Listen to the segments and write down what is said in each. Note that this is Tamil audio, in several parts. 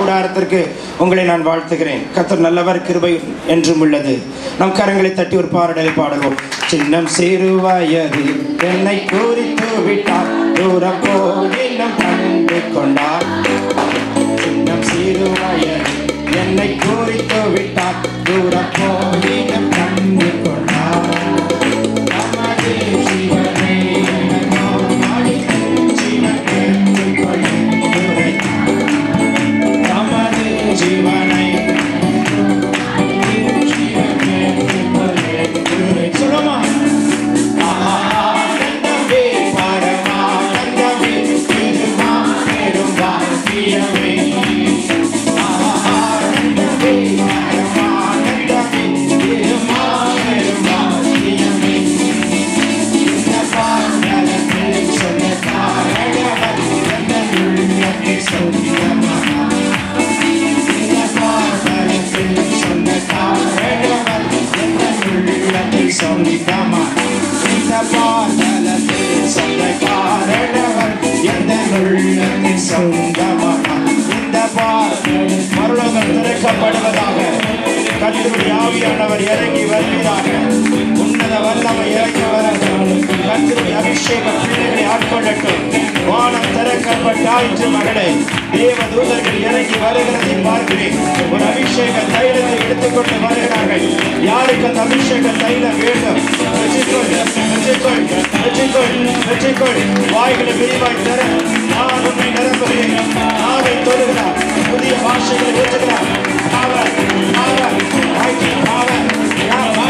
கூடாரத்திற்கு உங்களை நான் வாழ்த்துகிறேன். கத்தர் நல்லவர் கிருபை என்றும் உள்ளது. நம் கரங்களை தட்டி ஒரு பாடலை பாடுவோம். சின்னம் சிறுவயது என்னை குறித்து விட்டார். தூரம் போல் கண்டு கொண்டார். சின்னம் சிறுவயது என்னை குறித்து விட்டார். தூரம் போல் இந்த பால் மருளகம் திறக்கப்படுவதாக கத்தருடைய ஆவியானவர் இறங்கி வருகிறார் உன்னத வல்லமை இறங்கி வர கத்தருடைய அபிஷேக பிள்ளைகளை ஆட்கொள்ளட்டும் வானம் திறக்கப்பட்டாயிற்று மகளே தேவ தூதர்கள் இறங்கி வருகிறதை பார்க்கிறேன் ஒரு அபிஷேக தைலத்தை எடுத்துக்கொண்டு வருகிறார்கள் யாருக்கு அந்த அபிஷேக தைலம் வேண்டும் வெற்றிக்கொள் வெற்றிக்கொள் வெற்றிக்கொள் வெற்றிக்கொள் வாய்களை விரிவாய் தர நான் உன்னை நிரப்புகிறேன் நாவை தொடுகிறார் புதிய பாஷைகளை ஊற்றுகிறார் அவர் அவர் அவர்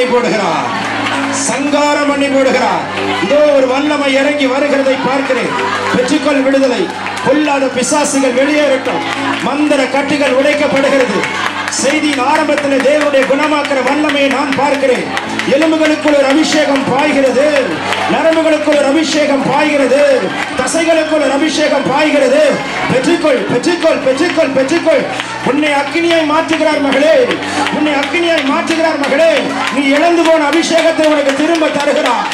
பண்ணி போடுகிறார். சங்காரம் பண்ணி போடுகிறார். இதோ ஒரு வல்லமை இறங்கி வருகிறதை பார்க்கிறேன். பெற்றுக்கொள் விடுதலை. பொல்லாத பிசாசுகள் வெளியேறட்டும். மந்திர கட்டுகள் உடைக்கப்படுகிறது. செய்தியின் ஆரம்பத்தில் தேவனுடைய குணமாக்கிற வல்லமையை நான் பார்க்கிறேன். எலும்புகளுக்குள் ஒரு அபிஷேகம் பாய்கிறது. நரம்புகளுக்குள் ஒரு அபிஷேகம் பாய்கிறது. தசைகளுக்குள் ஒரு அபிஷேகம் பாய்கிறது. பெற்றுக்கொள் பெற்றுக்கொள் பெற்றுக்கொள் பெற்றுக்கொள். உன்னை அக்கினியாய் மாற்றுகிறார் மகளே. உன்னை அக்கினியாய் மாற்றுகிறார் மகளே. நீ இழந்து போன அபிஷேகத்தை உனக்கு திரும்ப தருகிறார்.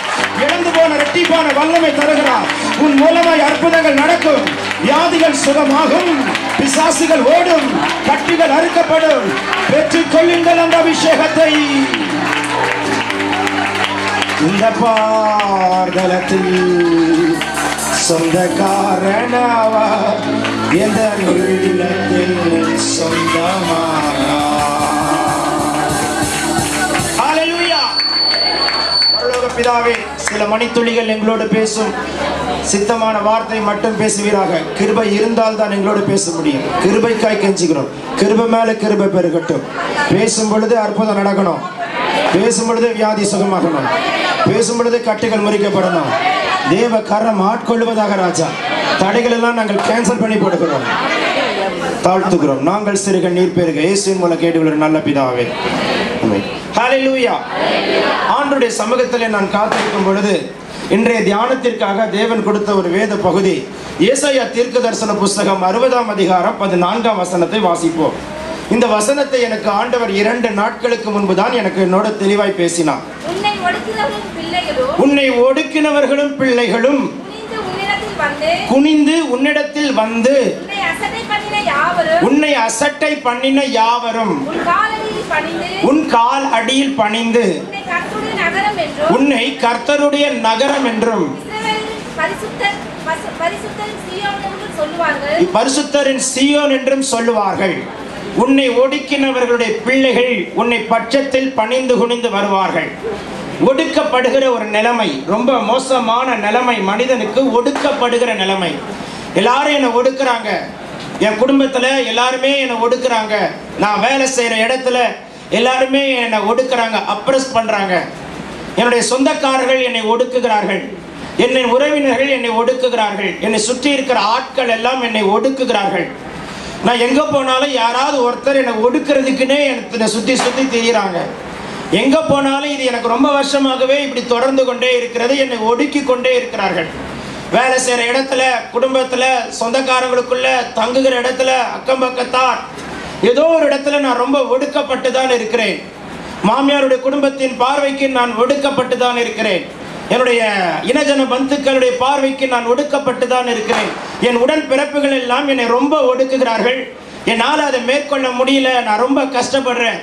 இழந்து போன ரெட்டிப்பான வல்லமை தருகிறார். உன் மூலமாய் அற்புதங்கள் நடக்கும். வியாதிகள் சுகமாகும் பிசாசுகள் ஓடும் கட்டுகள் அறுக்கப்படும். பெற்றுக் கொள்ளுங்கள் அந்த அபிஷேகத்தை. இந்த பார்தலத்தில் சொந்த காரணவா எந்த உள்ளத்தில் சொந்தமானா பிதாவே சில மணித்துளிகள் எங்களோடு பேசும். சித்தமான வார்த்தை மட்டும் பேசுவீராக. கிருபை இருந்தால் தான் எங்களோடு பேச முடியும். கிருபைக்காய் கெஞ்சுகிறோம். கிருபை மேல கிருபை பெருகட்டும். பேசும் பொழுது அற்புதம் நடக்கணும். பேசும் பொழுது வியாதி சுகமாகணும். பேசும் பொழுது கட்டுகள் முறிக்கப்படணும். தேவ கரம் ஆட்கொள்வதாக ராஜா. தடைகள் எல்லாம் நாங்கள் கேன்சல் பண்ணி போடுகிறோம் தாழ்த்துகிறோம். நாங்கள் சிறுக நீர் பெருக. இயேசுவின் மூலம் கேட்டுக்கொள்கிற நல்ல பிதாவே. ஆமென். ஹalleluya. ஆண்டுடைய சமூகத்திலே நான் காத்திருக்கும் பொழுது இன்றைய தியானத்திற்காக தேவன் கொடுத்த ஒரு வேத பகுதி. ஏசாயா தீர்க்க தரிசன புஸ்தகம் அறுபதாம் அதிகாரம் பதினான்காம் வசனத்தை வாசிப்போம். இந்த வசனத்தை எனக்கு ஆண்டவர் இரண்டு நாட்களுக்கு முன்புதான் எனக்கு என்னோட தெளிவாய் பேசினார். உன்னை ஒடுக்கினவர்களும் பிள்ளைகளும் குனிந்து உன்னிடத்தில் வந்து குனிந்து உன்னிடத்தில் வந்து உன்னை அசட்டை பண்ணின யாவரும் உன் கால் அடியில் பணிந்து உன்னை கர்த்தருடைய நகரம் என்றும் பரிசுத்தரின் சீயோன் என்றும் சொல்லுவார்கள். உன்னை ஒடுக்கினவர்களுடைய பிள்ளைகள் உன்னை பட்சத்தில் பணிந்து குனிந்து வருவார்கள். ஒடுக்கப்படுகிற ஒரு நிலைமை ரொம்ப மோசமான நிலைமை மனிதனுக்கு ஒடுக்கப்படுகிற நிலைமை. எல்லாரும் என்னை ஒடுக்குறாங்க. என் குடும்பத்தில் எல்லாருமே என்னை ஒடுக்குறாங்க. நான் வேலை செய்கிற இடத்துல எல்லாருமே என்னை ஒடுக்குறாங்க அப்ரஸ் பண்ணுறாங்க என்னுடைய சொந்தக்காரர்கள் என்னை ஒடுக்குகிறார்கள். என்னை உறவினர்கள் என்னை ஒடுக்குகிறார்கள். என்னை சுற்றி இருக்கிற ஆட்கள் எல்லாம் என்னை ஒடுக்குகிறார்கள். நான் எங்கே போனாலும் யாராவது ஒருத்தர் என்னை ஒடுக்கிறதுக்குன்னே என்னை சுற்றி சுற்றி தெரியுறாங்க. எங்கே போனாலும் இது எனக்கு ரொம்ப வருஷமாகவே இப்படி தொடர்ந்து கொண்டே இருக்கிறது. என்னை ஒடுக்கி கொண்டே இருக்கிறார்கள். வேலை செய்யற இடத்துல குடும்பத்துல சொந்தக்காரங்களுக்குள்ள தங்குகிற இடத்துல அக்கம் பக்கத்தார் ஏதோ ஒரு இடத்துல நான் ரொம்ப ஒடுக்கப்பட்டு தான் இருக்கிறேன். மாமியாருடைய குடும்பத்தின் பார்வைக்கு நான் ஒடுக்கப்பட்டு தான் இருக்கிறேன். என்னுடைய இனஜன பந்துக்களுடைய பார்வைக்கு நான் ஒடுக்கப்பட்டு தான் இருக்கிறேன். என் உடன் பிறப்புகள் எல்லாம் என்னை ரொம்ப ஒடுக்குகிறார்கள். என்னால் அதை மேற்கொள்ள முடியல. நான் ரொம்ப கஷ்டப்படுறேன்.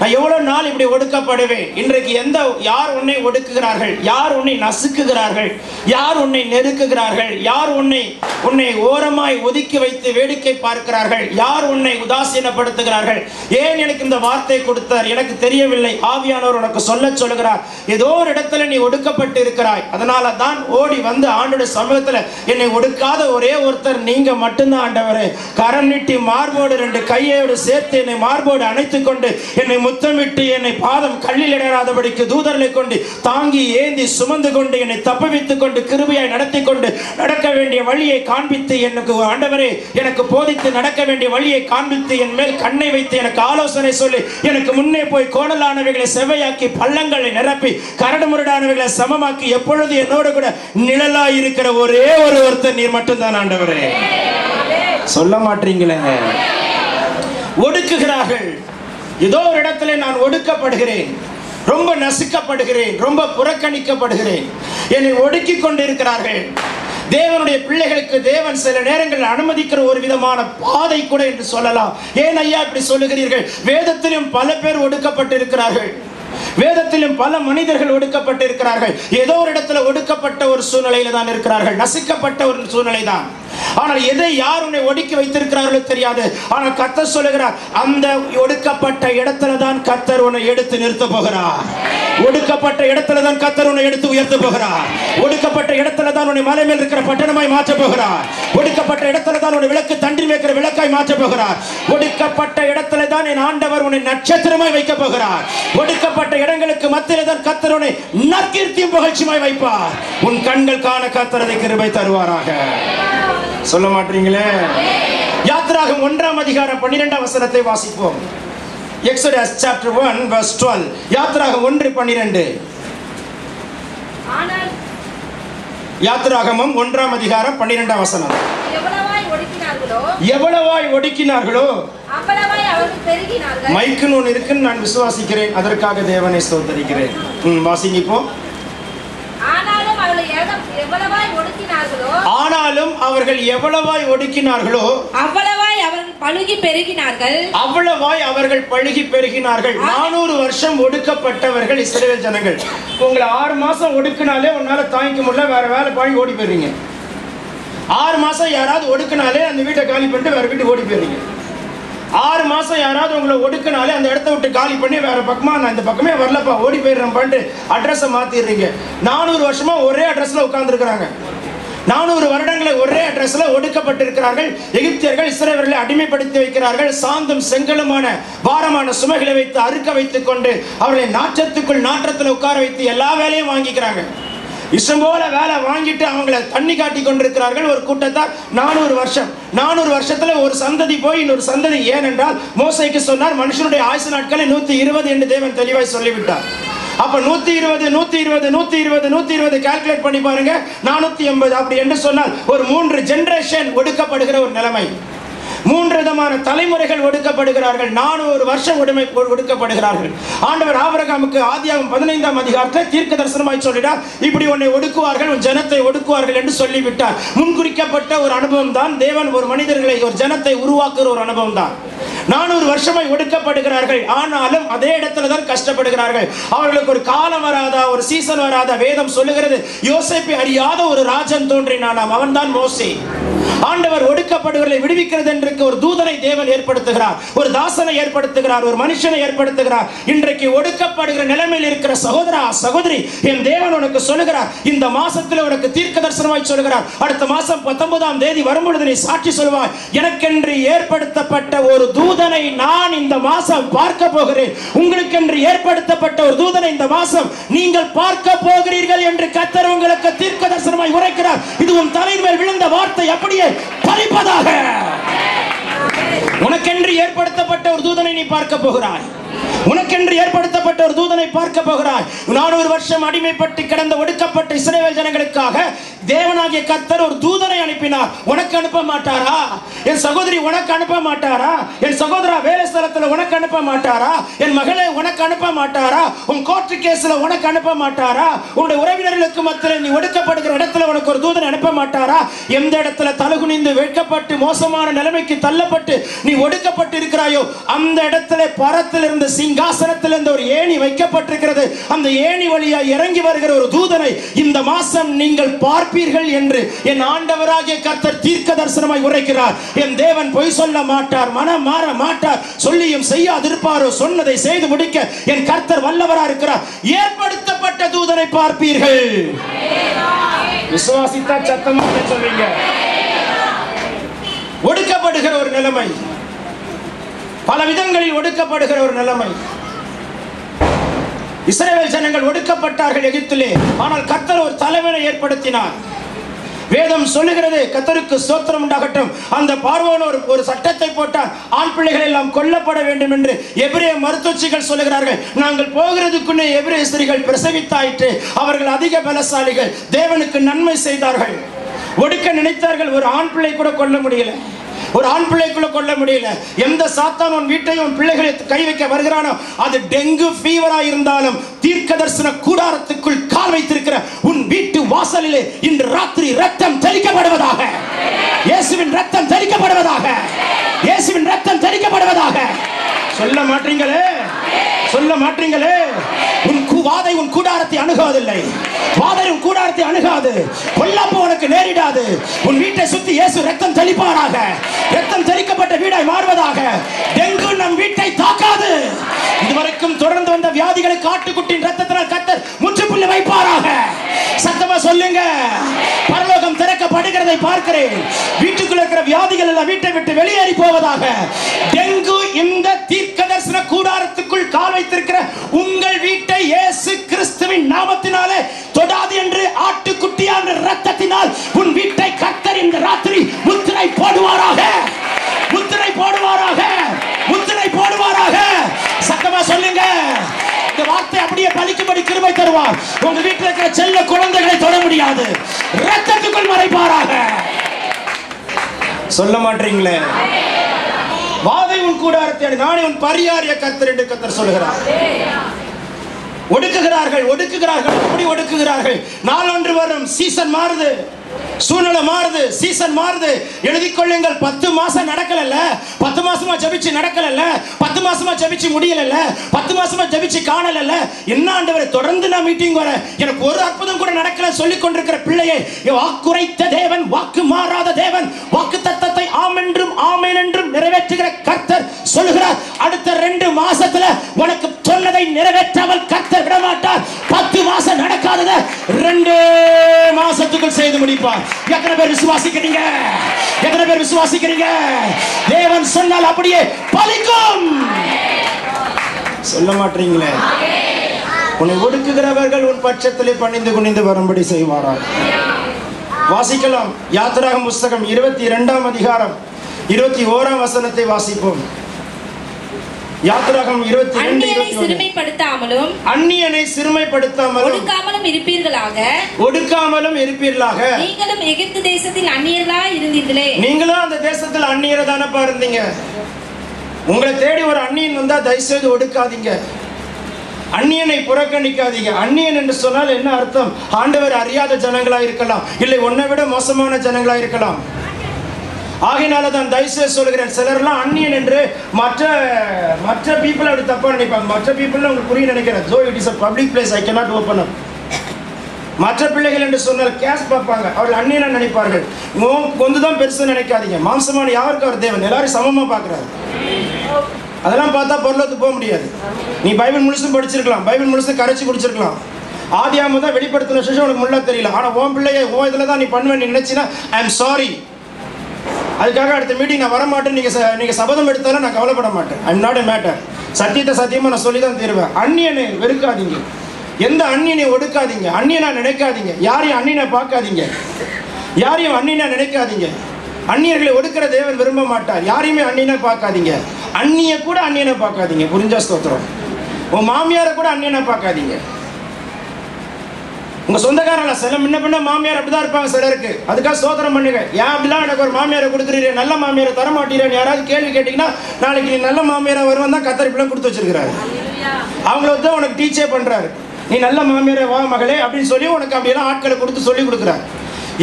நான் எவ்வளவு நாள் இப்படி ஒடுக்கப்படுவேன்? இன்றைக்கு எந்த யார் உன்னை ஒடுக்குகிறார்கள்? யார் உன்னை நசுக்குகிறார்கள்? யார் உன்னை நெருக்குகிறார்கள்? யார் உன்னை உன்னை ஓரமாய் ஒதுக்கி வைத்து வேடிக்கை பார்க்கிறார்கள்? யார் உன்னை உதாசீனப்படுத்துகிறார்கள்? ஏன் எனக்கு இந்த வார்த்தை கொடுத்தார்? எனக்கு தெரியவில்லை. ஆவியானவர் உனக்கு சொல்ல சொல்லுகிறார். ஏதோ ஒரு இடத்துல நீ ஒடுக்கப்பட்டு இருக்கிறாய். அதனால தான் ஓடி வந்து ஆண்டோட சமூகத்துல என்னை ஒடுக்காத ஒரே ஒருத்தர் நீங்க மட்டும்தான் ஆண்டவர். கரம் நீட்டி மார்போடு ரெண்டு கையோடு சேர்த்து என்னை மார்போடு அணைத்துக் கொண்டு என்னை முத்தமிட்டு என்னை பாதம் கல்லில் இடராதபடிக்கு தூதர்களை கொண்டு தாங்கி ஏந்தி சுமந்து கொண்டு என்னை தப்புவித்துக் கொண்டு கிருபையாய் நடத்தி கொண்டு நடக்க வேண்டிய வழியை காண்பித்து எனக்கு ஆண்டவரே எனக்கு போதித்து நடக்க வேண்டிய வழியை காண்பித்து என் மேல் கண்ணை வைத்து எனக்கு ஆலோசனை சொல்லி எனக்கு முன்னே போய் கோணலானவைகளை செவ்வையாக்கி பள்ளங்களை நிரப்பி கரடு முரடானவைகளை சமமாக்கி எப்பொழுது என்னோடு கூட நிழலாய் இருக்கிற ஒரே ஒரு ஒருத்தர் நீர் மட்டும்தான் ஆண்டவரே. சொல்ல மாட்டீங்களே. ஒடுக்குகிறார்கள். ஏதோ ஒரு இடத்துல நான் ஒடுக்கப்படுகிறேன். ரொம்ப நசுக்கப்படுகிறேன். ரொம்ப புறக்கணிக்கப்படுகிறேன். என்னை ஒடுக்கி கொண்டிருக்கிறார்கள். தேவனுடைய பிள்ளைகளுக்கு தேவன் சில நேரங்களில் அனுமதிக்கிற ஒரு விதமான பாதை கூட என்று சொல்லலாம். ஏன் ஐயா இப்படி சொல்லுகிறீர்கள்? வேதத்திலும் பல பேர் ஒடுக்கப்பட்டிருக்கிறார்கள். வேதத்திலும் பல மனிதர்கள் ஒடுக்கப்பட்டிருக்கிறார்கள். ஏதோ ஒரு இடத்துல ஒடுக்கப்பட்ட ஒரு சூழ்நிலையில தான் இருக்கிறார்கள். நசுக்கப்பட்ட ஒரு சூழ்நிலை தான் ஆனால் எதை யார் உன்னை ஒடுக்கி வைத்திருக்கிறார்களோ தெரியாது. ஆனால் கத்தர் சொல்லுகிறார் அந்த ஒடுக்கப்பட்ட இடத்துல தான் கத்தர் உன்னை எடுத்து நிறுத்த போகிறார். ஒடுக்கப்பட்ட இடத்துல தான் கத்தர் உன்னை எடுத்து உயர்த்த போகிறார். ஒடுக்கப்பட்ட இடத்துல தான் உன்னை மலை மேல் இருக்கிற பட்டணமாய் மாற்ற போகிறார். ஒடுக்கப்பட்ட இடத்துல தான் உன்னை விளக்கு தண்டி வைக்கிற விளக்காய் மாற்ற போகிறார். ஒடுக்கப்பட்ட இடத்துல தான் என் ஆண்டவர் உன்னை நட்சத்திரமாய் வைக்க போகிறார். ஒடுக்கப்பட்ட இடங்களுக்கு மத்தியில் தான் கத்தர் உன்னை நற்கீர்த்தியும் புகழ்ச்சியுமாய் வைப்பார். உன் கண்கள் காண கத்தரதை கிருபை தருவாராக. சொல்ல மாட்டீங்களே? யாத்ராகம் ஒன்றாம் அதிகாரம் பன்னிரெண்டாம் வசனத்தை வாசிப்போம். எக்ஸோடஸ் சாப்டர் ஒன் verse 12 யாத்ராகம் ஒன்று பன்னிரெண்டு. ஆனால் யாத்ராகமம் ஒன்றாம் அதிகாரம் பன்னிரெண்டாம் வசனம். எவ்வளவாய் ஒடுக்கினார்களோ மைக்குன்னு ஒன்று இருக்குன்னு நான் விசுவாசிக்கிறேன். அதற்காக தேவனை ஸ்தோத்தரிக்கிறேன். ம், வாசிங்க இப்போ. ஆனாலும் எவ்வளவு- எவ்வளவாய் ஒடுக்கினார்களோ அவர்கள் எவ்வளவாய் ஒடுக்கினார்களோ அவ்வளவாய் அவர்கள் பழுகி பெருகினார்கள். அவ்வளவாய் அவர்கள் பழுகி பெருகினார்கள். நானூறு வருஷம் ஒடுக்கப்பட்டவர்கள் இஸ்ரேல் ஜனங்கள். உங்களை ஆறு மாசம் ஒடுக்கினாலே உன்னால தாங்கிக்க முடியல வேற வேலை பாழி ஓடி போயிடுறீங்க. ஆறு மாசம் யாராவது ஒடுக்கினாலே அந்த வீட்டை காலி பண்ணிட்டு வேற வீட்டுக்கு ஓடி போயிடுறீங்க. ஆறு மாசம் யாராவது உங்களை ஒடுக்கினாலே அந்த இடத்த விட்டு காலி பண்ணி வேற பக்கமா நான் இந்த பக்கமே வரலப்பா ஓடி போயிடுறேன் பண்ணிட்டு அட்ரஸை மாத்திடுறீங்க. நானூறு வருஷமா ஒரே அட்ரஸ்ல உட்கார்ந்துருக்கிறாங்க. நானூறு வருடங்களை ஒரே அட்ரஸ்ல ஒடுக்கப்பட்டிருக்கிறார்கள். எகிப்தியர்கள் இஸ்ரேவர்களை அடிமைப்படுத்தி வைக்கிறார்கள். சாந்தும் செங்கலுமான பாரமான சுமைகளை வைத்து அறுக்க வைத்துக் கொண்டு அவர்களை நாற்றத்துக்குள் நாற்றத்தில் உட்கார வைத்து எல்லா வேலையும் வாங்கிக்கிறாங்க. இஷ்டம் போல வேலை வாங்கிட்டு அவங்கள தண்ணி காட்டி கொண்டிருக்கிறார்கள். ஒரு கூட்டத்தார் நானூறு வருஷம். நானூறு வருஷத்துல ஒரு சந்ததி போய் இன்னொரு சந்ததி ஏனென்றால் மோசைக்கு சொன்னார் மனுஷனுடைய ஆயுசு நாட்களை நூத்தி இருபது என்று தேவன் தெளிவாய் சொல்லிவிட்டார். அப்ப நூத்தி இருபது நூத்தி இருபது நூத்தி இருபது நூத்தி இருபது கால்குலேட் பண்ணி பாருங்க. நானூத்தி எண்பது அப்படி என்று சொன்னால் ஒரு மூன்று ஜென்ரேஷன் ஒடுக்கப்படுகிற ஒரு நிலைமை. மூன்று விதமான தலைமுறைகள் ஒடுக்கப்படுகிறார்கள். நானூறு வருஷம் உடைமை ஒடுக்கப்படுகிறார்கள். ஆண்டவர் ஆபரகாமுக்கு ஆதியாகும் பதினைந்தாம் அதிகாரத்தில் தீர்க்க தரிசனமாய் சொல்லிட்டார். இப்படி உன்னை ஒடுக்குவார்கள் உன் ஜனத்தை ஒடுக்குவார்கள் என்று சொல்லிவிட்டார். முன்குறிக்கப்பட்ட ஒரு அனுபவம் தான் தேவன் ஒரு மனிதர்களை ஒரு ஜனத்தை உருவாக்குற ஒரு அனுபவம் தான். நானூறு வருஷமாய் ஒடுக்கப்படுகிறார்கள். ஆனாலும் அதே இடத்துல தான் கஷ்டப்படுகிறார்கள். அவர்களுக்கு ஒரு காலம் வராதா ஒரு சீசன் வராதா வேதம் சொல்லுகிறது. யோசிப்பை அறியாத ஒரு ராஜன் தோன்றினானாம். அவன்தான் மோசே. ஆண்டவர் ஒடுக்கப்படுவர்களை விடுவிக்கிறது என்று ஒரு தூதனை தேவன் ஏற்படுத்துகிறார் ஒரு தாசனை ஏற்படுத்துகிறார் ஒரு மனுஷனை ஏற்படுத்துகிறார். இன்றைக்கு ஒடுக்கப்படுகிற நிலைமையில் இருக்கிற சகோதரா சகோதரி என் தேவன் உனக்கு சொல்லுகிறார். இந்த மாசத்தில் உனக்கு தீர்க்க தரிசனமாய் சொல்லுகிறார். அடுத்த மாசம் பத்தொன்பதாம் தேதி வரும்பொழுது நீ சாட்சி சொல்வாய். எனக்கென்று ஏற்படுத்தப்பட்ட ஒரு தூதனை நான் இந்த மாசம் பார்க்க போகிறேன். உங்களுக்கென்று ஏற்படுத்தப்பட்ட ஒரு தூதனை இந்த மாசம் நீங்கள் பார்க்க போகிறீர்கள் என்று கத்தர் உங்களுக்கு தீர்க்க தரிசனமாய் உரைக்கிறார். இது உன் தலையின் மேல் விழுந்த வார்த்தை அப்படியே பறிப்பதாக. உனக்கென்று ஏற்படுத்தப்பட்ட ஒரு தூதனை நீ பார்க்க போகிறாய். உனக்கென்று ஏற்படுத்தப்பட்ட ஒரு தூதனை பார்க்க போகிறாய். நானூறு வருஷம் அடிமைப்பட்டு கிடந்த ஒடுக்கப்பட்ட இஸ்ரேல் ஜனங்களுக்காக தேவனாகிய கத்தர் ஒரு தூதனை அனுப்பினார். உனக்கு அனுப்ப மாட்டாரா? என் சகோதரி உனக்கு அனுப்ப மாட்டாரா? என் சகோதரா வேலை ஸ்தலத்தில் உனக்கு அனுப்ப மாட்டாரா? என் மகளை உனக்கு அனுப்ப மாட்டாரா? உன் கோர்ட்டு கேஸ்ல உனக்கு அனுப்ப மாட்டாரா? உன்னுடைய உறவினர்களுக்கு மத்தியில் நீ ஒடுக்கப்படுகிற இடத்துல உனக்கு ஒரு தூதனை அனுப்ப மாட்டாரா? எந்த இடத்துல தலகுனிந்து வெட்கப்பட்டு மோசமான நிலைமைக்கு தள்ளப்பட்டு நீ ஒடுக்கப்பட்டு இருக்கிறாயோ அந்த இடத்துல பரத்தில் இருந்த சிங்காசனத்தில் இருந்த ஒரு ஏணி வைக்கப்பட்டிருக்கிறது. அந்த ஏணி வழியா இறங்கி வருகிற ஒரு தூதனை இந்த மாசம் நீங்கள் பார்ப்பீர்கள் என்று என் ஆண்டவராகிய கர்த்தர் தீர்க்க தரிசனமாய் உரைக்கிறார். என் தேவன் பொய் சொல்ல மாட்டார் மனம் மாற மாட்டார் சொல்லியும் செய்யாதிருப்பாரோ சொன்னதை செய்து முடிக்க என் கர்த்தர் வல்லவரா இருக்கிறார். ஏற்படுத்தப்பட்ட தூதனை பார்ப்பீர்கள். விசுவாசித்தா சத்தமாக சொல்லுங்க ஒடுக்கப்படுகிற ஒரு நிலைமை. பல விதங்களில் ஒடுக்கப்படுகிற ஒரு நிலைமை. இஸ்ரேல் ஜனங்கள் ஒடுக்கப்பட்டார்கள் எகிப்திலே. ஆனால் கத்தர் ஒரு தலைவனை ஏற்படுத்தினார். வேதம் சொல்லுகிறது கத்தருக்கு சோத்திரம் உண்டாகட்டும். அந்த பார்வோன் ஒரு ஒரு சட்டத்தை போட்டார் ஆண் பிள்ளைகள் எல்லாம் கொல்லப்பட வேண்டும் என்று எபிரே மருத்துவச்சிகள் சொல்லுகிறார்கள். நாங்கள் போகிறதுக்குள்ளே எபிரே ஸ்திரிகள் பிரசவித்தாயிற்று. அவர்கள் அதிக பலசாலிகள். தேவனுக்கு நன்மை செய்தார்கள். ஒடுக்க நினைத்தார்கள் ஒரு ஆண் பிள்ளை கூட கொல்ல முடியல. ஒரு ஆண் பிள்ளைக்குள்ள கொள்ள முடியல. எந்த சாத்தான் உன் வீட்டையும் உன் பிள்ளைகளை கை வைக்க வருகிறானோ அது டெங்கு ஃபீவரா இருந்தாலும் தீர்க்க தரிசன கூடாரத்துக்குள் கால் வைத்திருக்கிற உன் வீட்டு வாசலிலே இன்று ராத்திரி ரத்தம் தெளிக்கப்படுவதாக. இயேசுவின் ரத்தம் தெளிக்கப்படுவதாக. இயேசுவின் ரத்தம் தெளிக்கப்படுவதாக. சொல்ல மாட்டீங்களே? சொல்ல மாட்டீங்களே? உன் வாதை உன் கூடாரத்தை அணுகாதில்லை. வாதை உன் கூடாரத்தை அணுகாது. பொல்லாப்பு உனக்கு நேரிடாது. உன் வீட்டை சுத்தி இயேசு ரத்தம் தெளிப்பானாக ரத்தம் தெளிக்கப்பட்ட வீடாய் மாறுவதாக. டெங்கு நம் வீட்டை தாக்காது. இதுவரைக்கும் தொடர்ந்து வந்த வியாதிகளை காட்டுக்குட்டின் ரத்தத்தினால் கத்தர் முற்றுப்புள்ளி வைப்பாராக. சத்தமா சொல்லுங்க. பரலோகம் திறக்கப்படுகிறதை பார்க்கிறேன். வீட்டுக்குள்ள இருக்கிற வியாதிகள் எல்லாம் வீட்டை விட்டு வெளியேறி போவதாக. டெங்கு இந்த தீர்க்க தரிசன கூடாரத்துக்குள் கால் வைத்திருக்கிற உங்கள் வீட்டை இயேசு கிறிஸ்துவின் நாமத்தினாலே தொடாது என்று ஆட்டுக்குட்டியான ரத்தத்தினால் உன் வீட்டை கத்தர் இந்த ராத்திரி முத்திரை போடுவாராக. முத்திரை போடுவாராக. முத்திரை போடுவாராக. சத்தமா சொல்லுங்க. இந்த வார்த்தை அப்படியே பலிக்கும்படி கிருபை தருவார். உங்க வீட்டில் இருக்கிற செல்ல குழந்தைகளை தொட முடியாது. ரத்தத்துக்குள் மறைப்பாராக. சொல்ல மாட்டீங்களே. வாதை உன் கூடாரத்தை அடி, நானே உன் பரியாரிய கத்தர் என்று கத்தர் சொல்லுகிறார் ஒடுக்குகிறார்கள் ஒடுக்குகிறார்கள் எப்படி ஒடுக்குகிறார்கள்? நாளொன்று வரும் சீசன் மாறுது. சூழ்நிலை மாறுது சீசன் மாறுது. எழுதி கொள்ளுங்கள் பத்து மாசம் நடக்கலல்ல. பத்து மாசமா ஜெபிச்சு நடக்கலல்ல. பத்து மாசமா ஜபிச்சு முடியலல்ல. பத்து மாசமா ஜபிச்சு காணலல்ல. என்ன ஆண்டவரே தொடர்ந்து நான் மீட்டிங் வர. எனக்கு ஒரு அற்புதம் கூட நடக்கல சொல்லி கொண்டிருக்கிற பிள்ளையை. வாக்குரைத்த தேவன் வாக்கு மாறாத தேவன் வாக்கு தத்தத்தை ஆம் என்றும் ஆமேன் என்றும் நிறைவேற்றுகிற கர்த்தர் சொல்லுகிறார். அடுத்த ரெண்டு மாசத்துல உனக்கு சொன்னதை நிறைவேற்றாமல் கர்த்தர் விடமாட்டார். பத்து மாசம் நடக்காதத ரெண்டு மாசத்துக்குள் செய்து முடியும் கண்டிப்பா எத்தனை பேர் விசுவாசிக்கிறீங்க? எத்தனை பேர் விசுவாசிக்கிறீங்க? தேவன் சொன்னால் அப்படியே பலிக்கும். சொல்ல மாட்டீங்களே. உன்னை ஒடுக்குகிறவர்கள் உன் பட்சத்திலே பணிந்து குனிந்து வரும்படி செய்வாராம் வாசிக்கலாம். யாத்திராகம் புஸ்தகம் இருபத்தி இரண்டாம் அதிகாரம் இருபத்தி ஓராம் வசனத்தை வாசிப்போம். யாத்திராகம் இருபத்தி அந்நியனை சிறுமைப்படுத்தாமலும் அந்நியனை சிறுமைப்படுத்தாமலும் ஒடுக்காமலும் இருப்பீர்களாக. ஒடுக்காமலும் இருப்பீர்களாக. நீங்களும் எகிப்து தேசத்தில் அந்நியர்களா இருந்தீர்களே. நீங்களும் அந்த தேசத்தில் அந்நியரை தானப்பா இருந்தீங்க? உங்களை தேடி ஒரு அந்நியன் வந்தா தயவுசெய்து ஒடுக்காதீங்க. அந்நியனை புறக்கணிக்காதீங்க. அந்நியன் என்று சொன்னால் என்ன அர்த்தம்? ஆண்டவர் அறியாத ஜனங்களா இருக்கலாம். இல்லை உன்னை விட மோசமான ஜனங்களா இருக்கலாம். ஆகையினால தான் தயவுசெய்து சொல்கிறேன் சிலர்லாம் அந்நியன் என்று மற்ற மற்ற பீப்புள் அப்படி தப்பாக நினைப்பாங்க. மற்ற பீப்புள் உங்களுக்கு புரிய நினைக்கிறேன். Joe it is a public place I cannot open up மற்ற பிள்ளைகள் என்று சொன்னால் கேஸ் பார்ப்பாங்க. அவர்கள் அந்நியனா நினைப்பார்கள். கொஞ்சம் தான் பெருசு நினைக்காதீங்க. மாம்சமான யாருக்கு அவர் தேவன். எல்லாரும் சமமாக பார்க்குறாரு. அதெல்லாம் பார்த்தா பொருளத்துக்கு போக முடியாது. நீ பைபிள் முழுசும் படிச்சிருக்கலாம். பைபிள் முழுசும் கரைச்சி குடிச்சிருக்கலாம். ஆதியாம தான் வெளிப்படுத்தின சிஷம் உனக்கு முள்ள தெரியல. ஆனால் ஓன் பிள்ளைய ஓ இதில் தான் நீ பண்ணுவேன் நீ நினைச்சினா ஐ எம் சாரி அதுக்காக அடுத்த மீட்டிங் நான் வரமாட்டேன். நீங்கள் ச- சபதம் எடுத்தாலும் நான் கவலைப்பட மாட்டேன். ஐம் நாட் எ மேட்டர் சத்தியத்தை சத்தியமாக நான் சொல்லி தான் தருவேன். அந்நியனை வெறுக்காதீங்க. எந்த அந்நியனை ஒடுக்காதீங்க. அந்நியனா நினைக்காதீங்க. யாரையும் அந்நியனை பார்க்காதீங்க. யாரையும் அந்நியனா நினைக்காதீங்க. அந்நியர்களை ஒடுக்கிற தேவன் விரும்ப மாட்டார். யாரையுமே அந்நியனை பார்க்காதீங்க. அந்நிய கூட அந்நியனை பார்க்காதீங்க. புரிஞ்சா ஸ்தோத்திரம்? உன் மாமியாரை கூட அந்நியனை பார்க்காதீங்க. உங்க சொந்தக்காரங்கள சில முன்ன பின்ன மாமியார் அப்படிதான் இருப்பாங்க சிலருக்கு. அதுக்காக சோதனம் பண்ணுங்க. ஏன் அப்படிலாம் எனக்கு ஒரு மாமியாரை கொடுக்குறீங்க நல்ல மாமியாரை தர மாட்டீங்கன்னு யாராவது கேள்வி கேட்டீங்கன்னா நாளைக்கு நீ நல்ல மாமியாரை வருவன் தான் கத்தரிப்பெல்லாம் கொடுத்து வச்சிருக்கிறாரு. அவங்கள வந்து உனக்கு டீச்சே பண்றாரு. நீ நல்ல மாமியாரை வா மகளே அப்படின்னு சொல்லி உனக்கு அப்படியெல்லாம் ஆட்களை கொடுத்து சொல்லி கொடுக்குறாரு.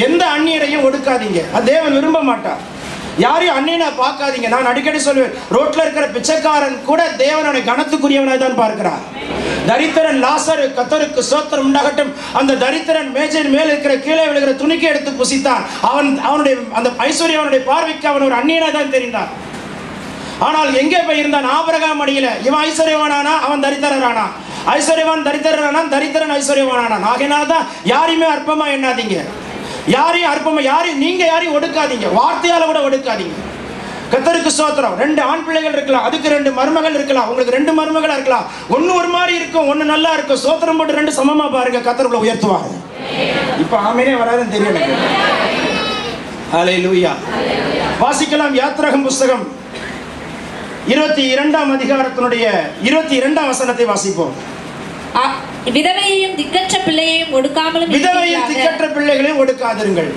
எந்த அந்நியரையும் ஒடுக்காதீங்க. அது தேவன் விரும்ப மாட்டார். யாரையும் அண்ணனை பார்க்காதீங்க. நான் அடிக்கடி சொல்லுவேன் ரோட்ல இருக்கிற பிச்சைக்காரன் கூட தேவனுடைய அவனை தான் பார்க்கிறார். தரித்திரன் லாசரு கத்தருக்கு சோத்திரம் உண்டாகட்டும். அந்த தரித்திரன் மேஜையின் மேல் இருக்கிற கீழே விழுகிற துணிக்கை எடுத்து புசித்தான். அவன் அவனுடைய அந்த ஐஸ்வர்யம் அவனுடைய பார்வைக்கு அவன் ஒரு அந்நியனாய் தான் தெரிந்தான். ஆனால் எங்கே போய் இருந்தான் ஆபரகாம் அடியில. இவன் ஐஸ்வர்யவானானா? அவன் தரித்திரரானா ஐஸ்வர்யவான் தரித்திரரானா தரித்திரன் ஐஸ்வர்யவானானா? ஆகையினால தான் யாரையுமே அற்பமா எண்ணாதீங்க. யாரையும் அற்பமா யாரையும் நீங்க யாரையும் ஒடுக்காதீங்க. வார்த்தையால கூட ஒடுக்காதீங்க. கத்தருக்கு சோத்திரம். ரெண்டு ஆண் பிள்ளைகள் இருக்கலாம் அதுக்கு ரெண்டு மருமகள் இருக்கலாம் உங்களுக்கு ரெண்டு மருமகளா இருக்கலாம். ஒன்னு ஒரு மாதிரி இருக்கும் ஒண்ணு நல்லா இருக்கும். சோத்திரம் போட்டு ரெண்டு சமமா பாருங்க கத்தருக்குள்ள உயர்த்துவாங்க இப்ப ஆமேனே வராதுன்னு தெரியும் அலை லூயா வாசிக்கலாம் யாத்திரகம் புஸ்தகம். இருபத்தி இரண்டாம் அதிகாரத்தினுடைய இருபத்தி இரண்டாம் வசனத்தை வாசிப்போம். விதவையையும் திக்கற்ற பிள்ளையையும் ஒடுக்காமலும் இருப்பீர்களாக. திக்கற்ற பிள்ளைகளை ஒடுக்காதிருங்கள்.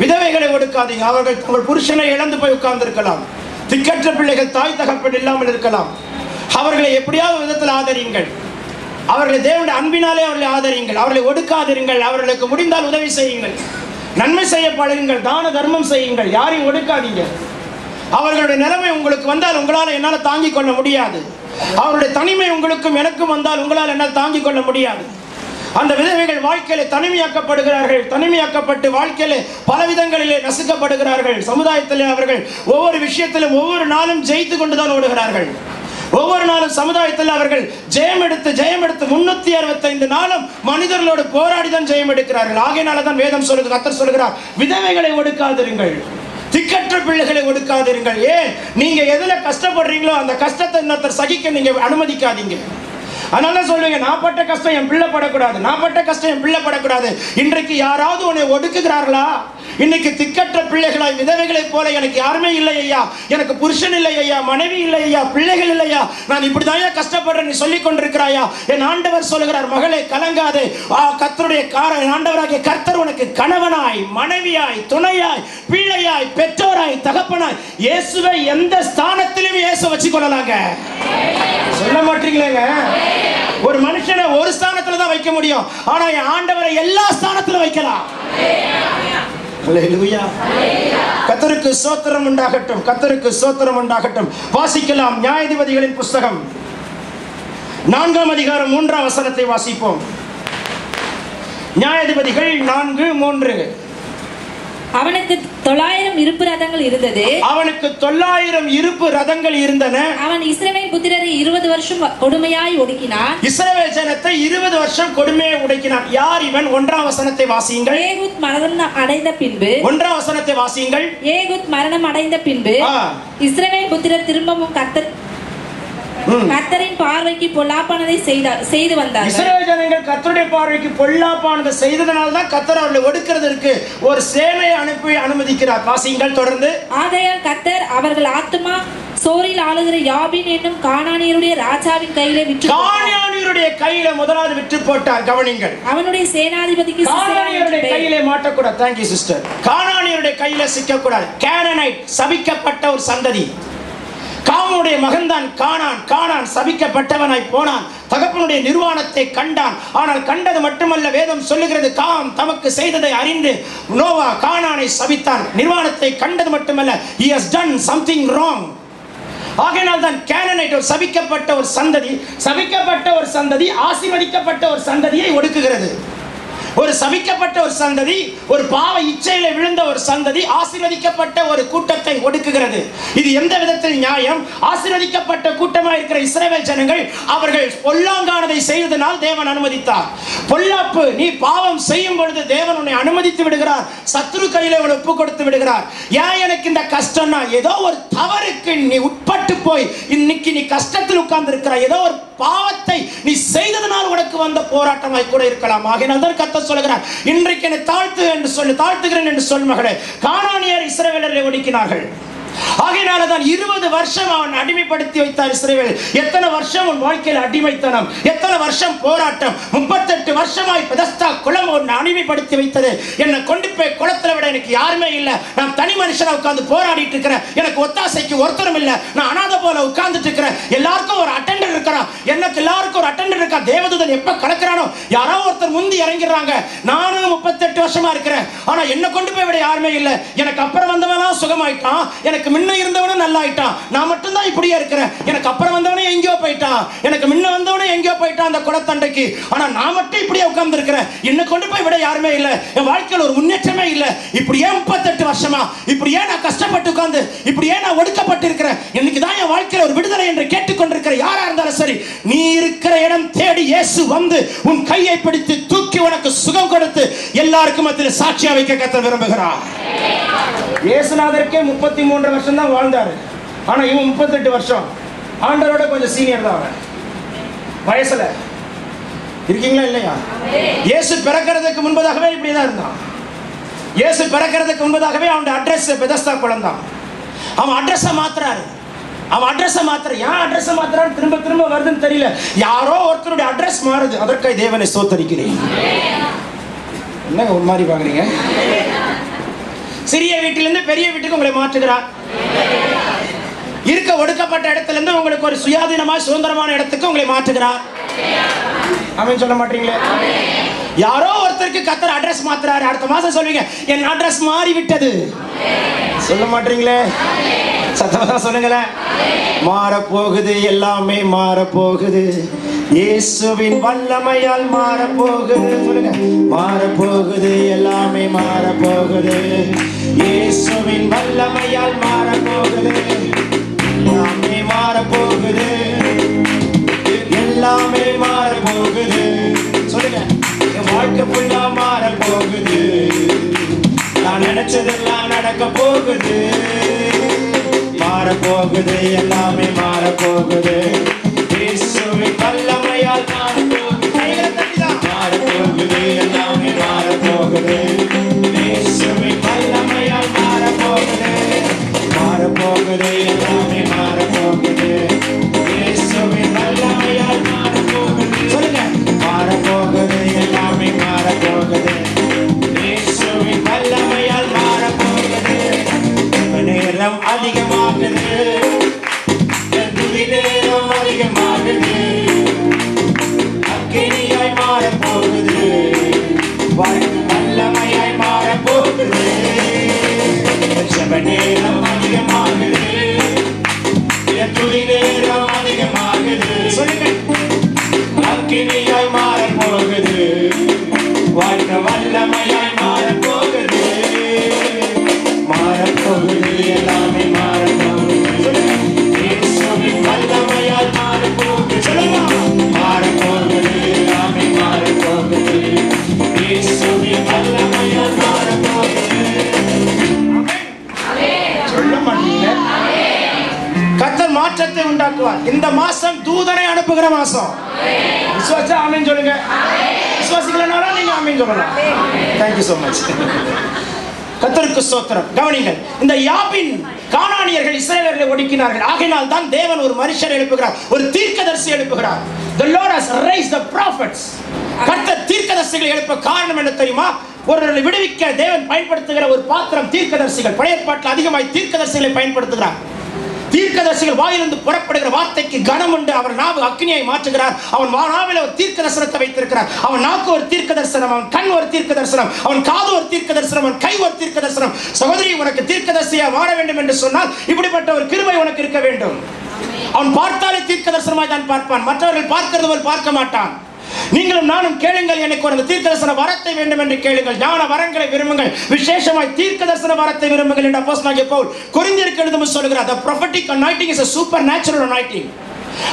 விதவைகளை ஒடுக்காதீங்க. அவர்கள் உங்கள் புருஷனை இழந்து போய் உட்கார்ந்திருக்கலாம். திக்கற்ற பிள்ளைகள் தாய் தகப்பன் இல்லாமல் இருக்கலாம். அவர்களை எப்படியாவது விதத்தில் ஆதரியுங்கள். அவர்களை தேவனுடைய அன்பினாலே அவர்களை ஆதரியுங்கள். அவர்களை ஒடுக்காதிருங்கள். அவர்களுக்கு முடிந்தால் உதவி செய்யுங்கள். நன்மை செய்ய பழகுங்கள். தான தர்மம் செய்யுங்கள். யாரையும் ஒடுக்காதீங்க. அவர்களுடைய நிலைமை உங்களுக்கு வந்தால் உங்களால் என்னால் தாங்கிக் கொள்ள முடியாது. அவருடைய தனிமை உங்களுக்கும் எனக்கும் வந்தால் உங்களால் என்னால் தாங்கிக் கொள்ள முடியாது. அந்த விதவைகள் வாழ்க்கையில தனிமையாக்கப்படுகிறார்கள் தனிமையாக்கப்பட்டு வாழ்க்கையில பல விதங்களிலே நசுக்கப்படுகிறார்கள். சமுதாயத்திலே அவர்கள் ஒவ்வொரு விஷயத்திலும் ஒவ்வொரு நாளும் ஜெயித்து கொண்டுதான் ஓடுகிறார்கள். ஒவ்வொரு நாளும் சமுதாயத்தில் அவர்கள் ஜெயம் எடுத்து ஜெயம் எடுத்து முன்னூத்தி அறுபத்தைந்து நாளும் மனிதர்களோடு போராடி தான் ஜெயம் எடுக்கிறார்கள். ஆகையினால தான் வேதம் சொல்லுது கத்தர் சொல்கிறார் விதவைகளை ஒடுக்காதிருங்கள். திக்கற்ற பிள்ளைகளை ஒடுக்காதீர்கள். ஏன்? நீங்க எதுல கஷ்டப்படுறீங்களோ அந்த கஷ்டத்தை இன்னொருத்தர் சகிக்க நீங்க அனுமதிக்காதீங்க. அதனால சொல்லுங்க நான் பட்ட கஷ்டம் என் பிள்ளை படக்கூடாது நான் பட்ட கஷ்டம் என் பிள்ளை படக்கூடாது. இன்றைக்கு யாராவது உன்னை ஒடுக்குகிறார்களா? இன்னைக்கு திக்கற்ற பிள்ளைகளாய் விதவைகளைப் போல எனக்கு யாருமே இல்லை ஐயா. எனக்கு புருஷன் இல்லை ஐயா மனைவி இல்லை ஐயா பிள்ளைகள் இல்லையா நான் இப்படிதான் கஷ்டப்படுறேன் நீ சொல்லிக் கொண்டிருக்கிறாயா? என் ஆண்டவர் சொல்லுகிறார் மகளே கலங்காதே. கத்தருடைய கார ஆண்டவராகிய கர்த்தர் உனக்கு கணவனாய் மனைவியாய் துணையாய் பிள்ளையாய் பெற்றோராய் தகப்பனாய் இயேசுவை எந்த ஸ்தானத்திலும் இயேசு வச்சு கொள்ளலாங்க சொல்ல மாட்டீங்களேங்க? ஒரு மனுஷனை ஒரு ஸ்தானத்துல தான் வைக்க முடியும். ஆனா என் ஆண்டவரை எல்லா ஸ்தானத்திலும் வைக்கலாம். கத்தருக்கு சோத்திரம் உண்டாகட்டும் கத்தருக்கு சோத்திரம் உண்டாகட்டும். வாசிக்கலாம் நியாயாதிபதிகளின் புஸ்தகம். நான்காம் அதிகாரம் மூன்றாம் வசனத்தை வாசிப்போம். நியாயாதிபதிகள் நான்கு மூன்று. அவனுக்கு தொள்ளாயிரம் இருப்பு ரதங்கள் இருந்தது. அவனுக்கு தொள்ளாயிரம் இருப்பு ரதங்கள் இருந்தன. அவன் இஸ்ரவேல் புத்திரரை இருபது வருஷம் கொடுமையாய் ஒடுக்கினான். இஸ்ரவேல் ஜனத்தை இருபது வருஷம் கொடுமையை உடைக்கினான் யார் இவன்? ஒன்றாம் வசனத்தை வாசியுங்கள். ஏகுத் மரணம் அடைந்த பின்பு. ஒன்றாம் வசனத்தை வாசியுங்கள். ஏகுத் மரணம் அடைந்த பின்பு. இஸ்ரவேல் புத்திரர் திரும்பவும் கர்த்தர் ம். கர்த்தரின் பார்வைக்கு பொல்லாப்பானதை செய்த செய்து வந்தார்கள். இஸ்ரவேல் ஜனங்கள் கத்தருடைய பார்வைக்கு பொல்லாப்பானதை செய்ததனால தான் கத்தர் அவர்களை ஒடுக்கிறதற்கு ஒரு சேனையை அனுப்பி அனுமதிக்கிறார். வாசிங்கள் தொடர்ந்து. ஆகையால் கர்த்தர் அவர்கள் ஆத்துமா சோரில் ஆளுகிற யாபின் என்னும் கானானியருடைய ராஜாவின் கையிலே விற்று போட்டார். காணியானியருடைய கையில முதலாவது விட்டு போட்டார். கவனிங்கள் அவனுடைய சேனாதிபதிக்கு கானானியருடைய. கையிலே மாட்டக்கூடாது. தேங்க்யூ சிஸ்டர் கானானியருடைய கையில சிக்கக்கூடாது. கேனனைட் சபிக்கப்பட்ட ஒரு சந்ததி. காமனுடைய மகன்தான் காணான் காணான் சபிக்கப்பட்டவனாய் போனான். தகப்பனுடைய நிர்வாணத்தை கண்டான். ஆனால் கண்டது மட்டுமல்ல வேதம் சொல்லுகிறது காம் தமக்கு செய்ததை அறிந்து நோவா காணானை சபித்தான். நிர்வாணத்தை கண்டது மட்டுமல்ல he has done something wrong ஆகையினால் தான் கேனனைட் ஒரு சபிக்கப்பட்ட ஒரு சந்ததி சபிக்கப்பட்ட ஒரு சந்ததி ஆசீர்வதிக்கப்பட்ட ஒரு சந்ததியை ஒடுக்குகிறது. ஒரு சபிக்கப்பட்ட ஒரு சந்ததி ஒரு பாவ இச்சையில விழுந்த ஒரு சந்ததி ஆசீர்வதிக்கப்பட்ட ஒரு கூட்டத்தை ஒடுக்குகிறது. இது எந்த விதத்தில் நியாயம்? ஆசீர்வதிக்கப்பட்ட கூட்டமாக இருக்கிற இஸ்ரவேல் ஜனங்கள் அவர்கள் பொல்லாங்கானதை செய்ததனால் தேவன் அனுமதித்தார். பொல்லாப்பு நீ பாவம் செய்யும் பொழுது தேவன் உன்னை அனுமதித்து விடுகிறார். சத்ரு கையில உன்னை ஒப்பு கொடுத்து விடுகிறார். ஏன் எனக்கு இந்த கஷ்டம்னா ஏதோ ஒரு தவறுக்கு நீ உட்பட்டு போய் இன்னைக்கு நீ கஷ்டத்தில் உட்கார்ந்து இருக்கிறாய் ஏதோ ஒரு பாவத்தை நீ செய்ததனால் உனக்கு வந்த போராட்டமாய் கூட இருக்கலாம். ஆகினால் தான் கத்த சொல்கிறார் இன்றைக்கு என்னை தாழ்த்து என்று சொல்லி தாழ்த்துகிறேன் என்று சொல் மகளே. காணானியர் இஸ்ரவேலரை ஒடுக்கினார்கள். ஆகையினால தான் இருபது வருஷம் அவன் அடிமைப்படுத்தி வைத்தார் இஸ்ரேவேல். எத்தனை வருஷம் உன் வாழ்க்கையில் அடிமைத்தனம்? எத்தனை வருஷம் போராட்டம்? முப்பத்தெட்டு வருஷமாய் பெதஸ்தா குளம் ஒன்று அடிமைப்படுத்தி வைத்தது. என்னை கொண்டு போய் குளத்தில் விட எனக்கு யாருமே இல்லை. நான் தனி மனுஷனா உட்காந்து போராடிட்டு இருக்கிறேன். எனக்கு ஒத்தாசைக்கு ஒருத்தரும் இல்லை. நான் அனாதை போல உட்கார்ந்துட்டு இருக்கிறேன். எல்லாருக்கும் ஒரு அட்டெண்டர் இருக்கிறான். எனக்கு எல்லாருக்கும் ஒரு அட்டெண்டர் இருக்கா? தேவதூதன் எப்ப கலக்கிறானோ யாரோ ஒருத்தர் முந்தி இறங்கிடுறாங்க. நானும் முப்பத்தெட்டு வருஷமா இருக்கிறேன். ஆனா என்ன கொண்டு போய் விட யாருமே இல்லை. எனக்கு அப்புறம் வந்தவெல்லாம் சுகமாயிட்டான். எனக்கு முன்ன இருந்தவனும் நல்லாயிட்டான். நான் மட்டும்தான் இப்படியே இருக்கிறேன். எனக்கு அப்புறம் வந்தவனே எங்கேயோ போயிட்டான். எனக்கு முன்ன வந்தவனே எங்கேயோ போயிட்டான் அந்த குளத்தண்டைக்கு. ஆனா நான் மட்டும் இப்படியே உட்கார்ந்து இருக்கிறேன் என்ன கொண்டு போய் விட யாருமே இல்லை. என் வாழ்க்கையில் ஒரு முன்னேற்றமே இல்லை. இப்படியே முப்பத்தெட்டு வருஷமா இப்படியே நான் கஷ்டப்பட்டு உட்கார்ந்து இப்படியே நான் ஒடுக்கப்பட்டு இருக்கிறேன் இன்னைக்கு தான் என் வாழ்க்கையில் ஒரு விடுதலை என்று கேட்டுக்கொண்டிருக்கிற யாரா இருந்தாலும் சரி நீ இருக்கிற இடம் தேடி இயேசு வந்து உன் கையை பிடித்து தூக்கி உனக்கு சுகம் கொடுத்து எல்லாருக்கும் மத்தியில் சாட்சியா வைக்க கத்த விரும்புகிறார். இயேசுநாதருக்கே முப்பத்தி மூன்று வருஷம் தான் வாழ்ந்தாரு. ஆனா இவன் முப்பத்தெட்டு வருஷம். ஆண்டரோட கொஞ்சம் சீனியர் தான் அவன். வயசுல. இருக்கீங்களா இல்லையா? இயேசு பிறக்கிறதுக்கு முன்பதாகவே இப்படிதான் இருந்தான். இயேசு பிறக்கிறதுக்கு முன்பதாகவே அவனுடைய அட்ரஸ் பெதஸ்தா குழந்தான் அவன் அட்ரஸை மாத்துறாரு. அவன் அட்ரஸை மாத்திர ஏன் அட்ரஸை மாத்துறாரு திரும்ப திரும்ப வருதுன்னு தெரியல. யாரோ ஒருத்தருடைய அட்ரஸ் மாறுது. அதற்காக தேவனை சோத்தரிக்கிறேன் என்னங்க ஒரு மாதிரி பாக்குறீங்க? சிறிய வீட்டிலிருந்து பெரிய வீட்டுக்கு உங்களை மாற்றுகிறார். இருக்க ஒடுக்கப்பட்ட இடத்துல இருந்து உங்களுக்கு ஒரு சுயாதீனமா சுதந்திரமான இடத்துக்கு உங்களை மாற்றுகிறார். அவன் சொல்ல மாட்டீங்களே? யாரோ ஒருத்தருக்கு கத்தர் அட்ரஸ் மாத்துறாரு. அடுத்த மாசம் சொல்வீங்க என் அட்ரஸ் மாறி விட்டது சொல்ல மாட்டீங்களே? சத்தமா சொல்லுங்களேன். மாற போகுது எல்லாமே மாற போகுது இயேசுவின் வல்லமையால் மாற போகுது சொல்லுங்க. மாற போகுது எல்லாமே மாற போகுது இயேசுவின் வல்லமையால் மாற போகுது எல்லாமே மாறப்போகுது. போகுது எல்லாமே மாற போகுது சொல்லுங்க என் வாழ்க்கை ஃபுல்லா மாற நான் நினைச்சதெல்லாம் நடக்க போகுது. மாறப்போகுது எல்லாமே மாற போகுது இயேசுவின் வல்லமையால் மாற போகுது போகுது எல்லாமே மாறப்போகுது. மாற போகுது எல்லாமே மனுஷரை எழுப்புகிறார். ஒரு தீர்க்கதரிசி எழுப்புகிறார். The lord has raised the prophets. கர்த்தர் தீர்க்கதரிசிகளை எழுப்ப காரணம் என்ன தெரியுமா? ஒருவர்களை விடுவிக்க தேவன் பயன்படுத்துகிற ஒரு பாத்திரம் தீர்க்கதரிசிகள். பழைய பாட்டில் அதிகமாய் தீர்க்கதரிசிகளை பயன்படுத்துகிறார். தீர்க்கதரிசிகள் வாயிலிருந்து புறப்படுகிற வார்த்தைக்கு கனம் உண்டு. அவர் நாவு அக்னியை மாற்றுகிறார். அவன் வானாவில் ஒரு தீர்க்க தரிசனத்தை வைத்திருக்கிறார். அவன் நாக்கு ஒரு தீர்க்க தரிசனம் அவன் கண் ஒரு தீர்க்க தரிசனம் அவன் காது ஒரு தீர்க்க தரிசனம் அவன் கை ஒரு தீர்க்க தரிசனம் சகோதரி உனக்கு தீர்க்கதரிசியா வாழ வேண்டும் என்று சொன்னால் இப்படிப்பட்ட ஒரு கிருபை உனக்கு இருக்க வேண்டும். அவன் பார்த்தாலே தீர்க்க தரிசனமாய் தான் பார்ப்பான். மற்றவர்கள் பார்க்கிறது போல் பார்க்க மாட்டான். நீங்களும் நானும் கேளுங்கள் எனக்கு ஒரு தீர்க்க தரிசன வரத்தை வேண்டும் என்று கேளுங்கள். ஞான வரங்களை விரும்புங்கள். விசேஷமாய் தீர்க்க தரிசன வரத்தை விரும்புங்கள் என்று அப்போஸ்தலனாகிய பவுல் கொரிந்தியருக்கு சொல்லுகிறார். The prophetic prophetic is a supernatural anointing.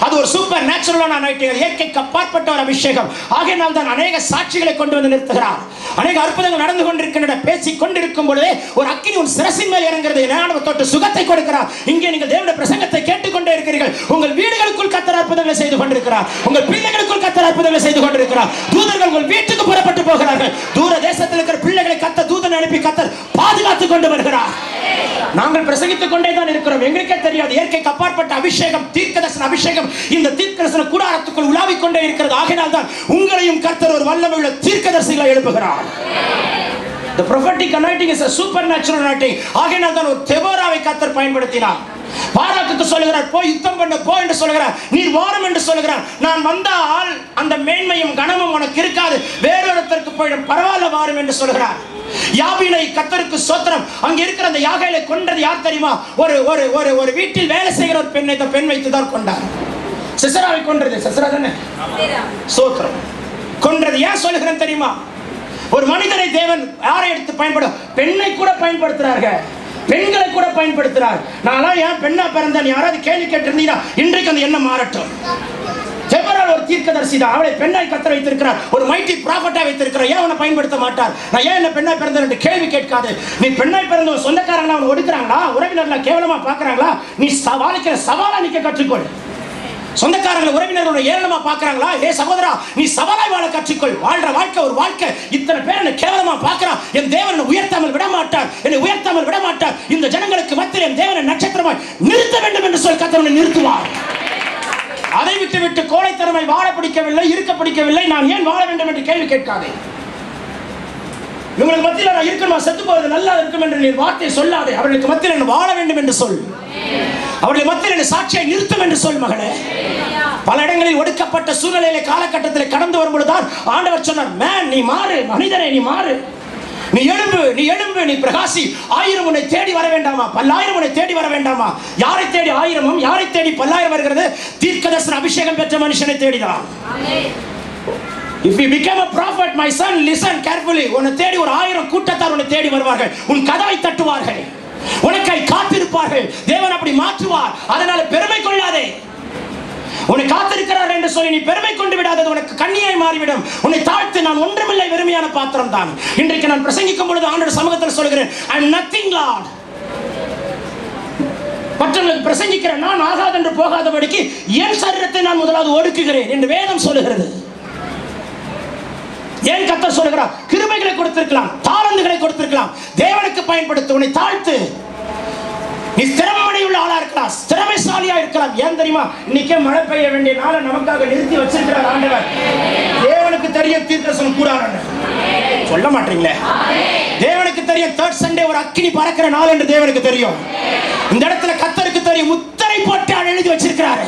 அது ஒரு சூப்பர் நேச்சுரலான அனாயிட்டிங் இயற்கைக்கு அப்பாற்பட்ட ஒரு அபிஷேகம். ஆகையினால் தான் அநேக சாட்சிகளை கொண்டு வந்து நிறுத்துகிறார். அநேக அற்புதங்கள் நடந்து கொண்டிருக்கின்றன. பேசிக் கொண்டிருக்கும் பொழுதே ஒரு அக்கினி உன் சிரசின் மேல் இறங்குறது ஞானவ தொட்டு சுகத்தை கொடுக்கிறார். இங்கே நீங்கள் தேவனுடைய பிரசங்கத்தை கேட்டுக்கொண்டே இருக்கிறீர்கள். உங்கள் வீடுகளுக்குள் கத்தர் அற்புதங்களை செய்து கொண்டிருக்கிறார். உங்கள் பிள்ளைகளுக்குள் கத்தர் அற்புதங்களை செய்து கொண்டிருக்கிறார். தூதர்கள் உங்கள் வீட்டுக்கு புறப்பட்டு போகிறார்கள். தூர தேசத்தில் இருக்கிற பிள்ளைகளை கத்த தூதன் அனுப்பி கத்தர் பாதுகாத்துக் கொண்டு வருகிறார். நாங்கள் பிரசங்கித்துக் கொண்டே தான் இருக்கிறோம். எங்களுக்கே தெரியாது. இயற்கைக்கு அப்பாற்பட்ட அபிஷேகம் தீர்க்கதர்சன அபிஷேகம் இந்த தீர்க்கதர்சன கூடாரத்துக்குள் உலாவிக் கொண்டே இருக்கிறது. ஆகினால் தான் உங்களையும் கர்த்தர் ஒரு வல்லமையுள்ள தீர்க்கதர்சிகளை எழுப்புகிறார். The prophetic anointing is a supernatural anointing. ஆகையினால் தான் ஒரு தெபோராவை கர்த்தர் பயன்படுத்தினார். பாராக்குக்கு சொல்லுகிறார் போய் யுத்தம் பண்ண போ என்று சொல்லுகிறார். நீர் வாரம் என்று சொல்லுகிறார். நான் வந்தால் அந்த மேன்மையும் கனமும் உனக்கு இருக்காது. வேறொருத்தருக்கு போயிடும் பரவாயில்ல வாரும் என்று சொல்லுகிறார். யாபினை கத்தருக்கு சோத்திரம். அங்க இருக்கிற அந்த யாகையில கொன்றது யார் தெரியுமா? ஒரு ஒரு ஒரு ஒரு வீட்டில் வேலை செய்கிற ஒரு பெண்ணை இந்த பெண் வைத்து தான் கொண்டார். சிசராவை கொன்றது சிசரா தானே? சோத்திரம். கொன்றது ஏன் சொல்லுகிறேன் தெரியுமா? ஒரு மனிதனை தேவன் யாரை எடுத்து பயன்படும் பெண்ணை கூட பயன்படுத்துறார்கள். பெண்களை கூட பயன்படுத்துறார். நான்லாம் ஏன் பெண்ணா பிறந்தேன்? யாராவது கேள்வி கேட்டிருந்தீங்கன்னா இன்றைக்கு அந்த எண்ணம் மாறட்டும். ஜெபரால் ஒரு தீர்க்கதரிசி தான். அவளை பெண்ணாய் கத்தர வைத்திருக்கிறார். ஒரு மைட்டி ப்ராஃபட்டாக வைத்திருக்கிறார். ஏன் அவனை பயன்படுத்த மாட்டார்? நான் ஏன் என்ன பெண்ணாய் பிறந்தேன் என்று கேள்வி கேட்காது. நீ பெண்ணாய் பிறந்த சொந்தக்காரங்களா அவன் ஒடுக்கிறாங்களா? உறவினர்களா கேவலமா பார்க்குறாங்களா? நீ சவாலிக்கிற சவாலா நிற்க கற்றுக்கொள். சொந்தக்காரங்களை உறவினர்களோட ஏளனமா பாக்குறாங்களா ஏ சகோதரா நீ சபலாய் வாழ கற்றுக்கொள். வாழ்ற வாழ்க்கை ஒரு வாழ்க்கை. இத்தனை பேர் என்ன கேவலமா பாக்குறான் என் தேவன் உயர்த்தாமல் விட மாட்டார் என்னை உயர்த்தாமல் விட மாட்டார் இந்த ஜனங்களுக்கு மத்தியில் என் தேவனை நட்சத்திரமாய் நிறுத்த வேண்டும் என்று சொல் கத்தவனை நிறுத்துவார். அதை விட்டு விட்டு கோழைத்தனமை வாழ பிடிக்கவில்லை இருக்க பிடிக்கவில்லை. நான் ஏன் வாழ வேண்டும் என்று கேள்வி கேட்காதே. இவங்களுக்கு மத்தியில் நான் இருக்கணுமா? செத்து போவது நல்லா இருக்கும் என்று நீ வார்த்தை சொல்லாதே. அவர்களுக்கு மத்தியில் நான் வாழ வேண்டும் என்று சொல். அவருடைய மத்தியில் என்னை சாட்சியை நிறுத்தும் என்று சொல் மகளே. பல இடங்களில் ஒடுக்கப்பட்ட சூழ்நிலையில காலகட்டத்தில் கடந்து வரும்பொழுதுதான் ஆண்டவர் சொன்னார் மேன் நீ மாறு மனிதனே நீ மாறு. நீ எழும்பு நீ எழும்பு நீ பிரகாசி. ஆயிரம் உன்னை தேடி வர வேண்டாமா? பல்லாயிரம் உன்னை தேடி வர வேண்டாமா? யாரை தேடி ஆயிரமும் யாரை தேடி பல்லாயிரம் வருகிறது? தீர்க்கதர்சன அபிஷேகம் பெற்ற மனுஷனை தேடிதான். If you become a prophet, my son, listen carefully. உன்னை தேடி ஒரு ஆயிரம் கூட்டத்தார் உன்னை தேடி வருவார்கள். உன் கதவை தட்டுவார்கள். உனக்கை காத்திருப்பார்கள். தேவன் அப்படி மாற்றுவார். அதனால பெருமை கொள்ளாதே. உன்னை காத்திருக்கிறார் என்று சொல்லி நீ பெருமை கொண்டு விடாதது உனக்கு கண்ணியாய் மாறிவிடும். உன்னை தாழ்த்து நான் ஒன்றுமில்லை வெறுமையான பாத்திரம் தான் இன்றைக்கு நான் பிரசங்கிக்கும் பொழுது ஆண்டோட சமூகத்தில் சொல்கிறேன் ஐ எம் நத்திங் லார்ட் மற்றவர்களுக்கு பிரசங்கிக்கிறேன் நான் ஆகாதென்று போகாதபடிக்கு என் சரீரத்தை நான் முதலாவது ஒடுக்குகிறேன் என்று வேதம் சொல்லுகிறது. ஏன் கத்த சொல்லுகிறார்? கிருபைகளை கொடுத்திருக்கலாம் தாளந்துகளை கொடுத்திருக்கலாம். தேவனுக்கு பயன்படுத்த உன்னை தாழ்த்து. நீ திறமனை உள்ள ஆளா இருக்கலாம் திறமைசாலியா இருக்கலாம். ஏன் தெரியுமா? இன்னைக்கே மழை பெய்ய வேண்டிய நாளை நமக்காக நிறுத்தி வச்சிருக்கிறார் ஆண்டவர். தேவனுக்கு தெரிய தீர்க்கசம் கூடாது சொல்ல மாட்டீங்களே? தேவனுக்கு தெரியும் தேர்ட் சண்டே ஒரு அக்கினி பறக்கிற நாள் என்று தேவனுக்கு தெரியும். இந்த இடத்துல கத்தருக்கு தெரியும் முத்தரை போட்டு எழுதி வச்சிருக்கிறாரு.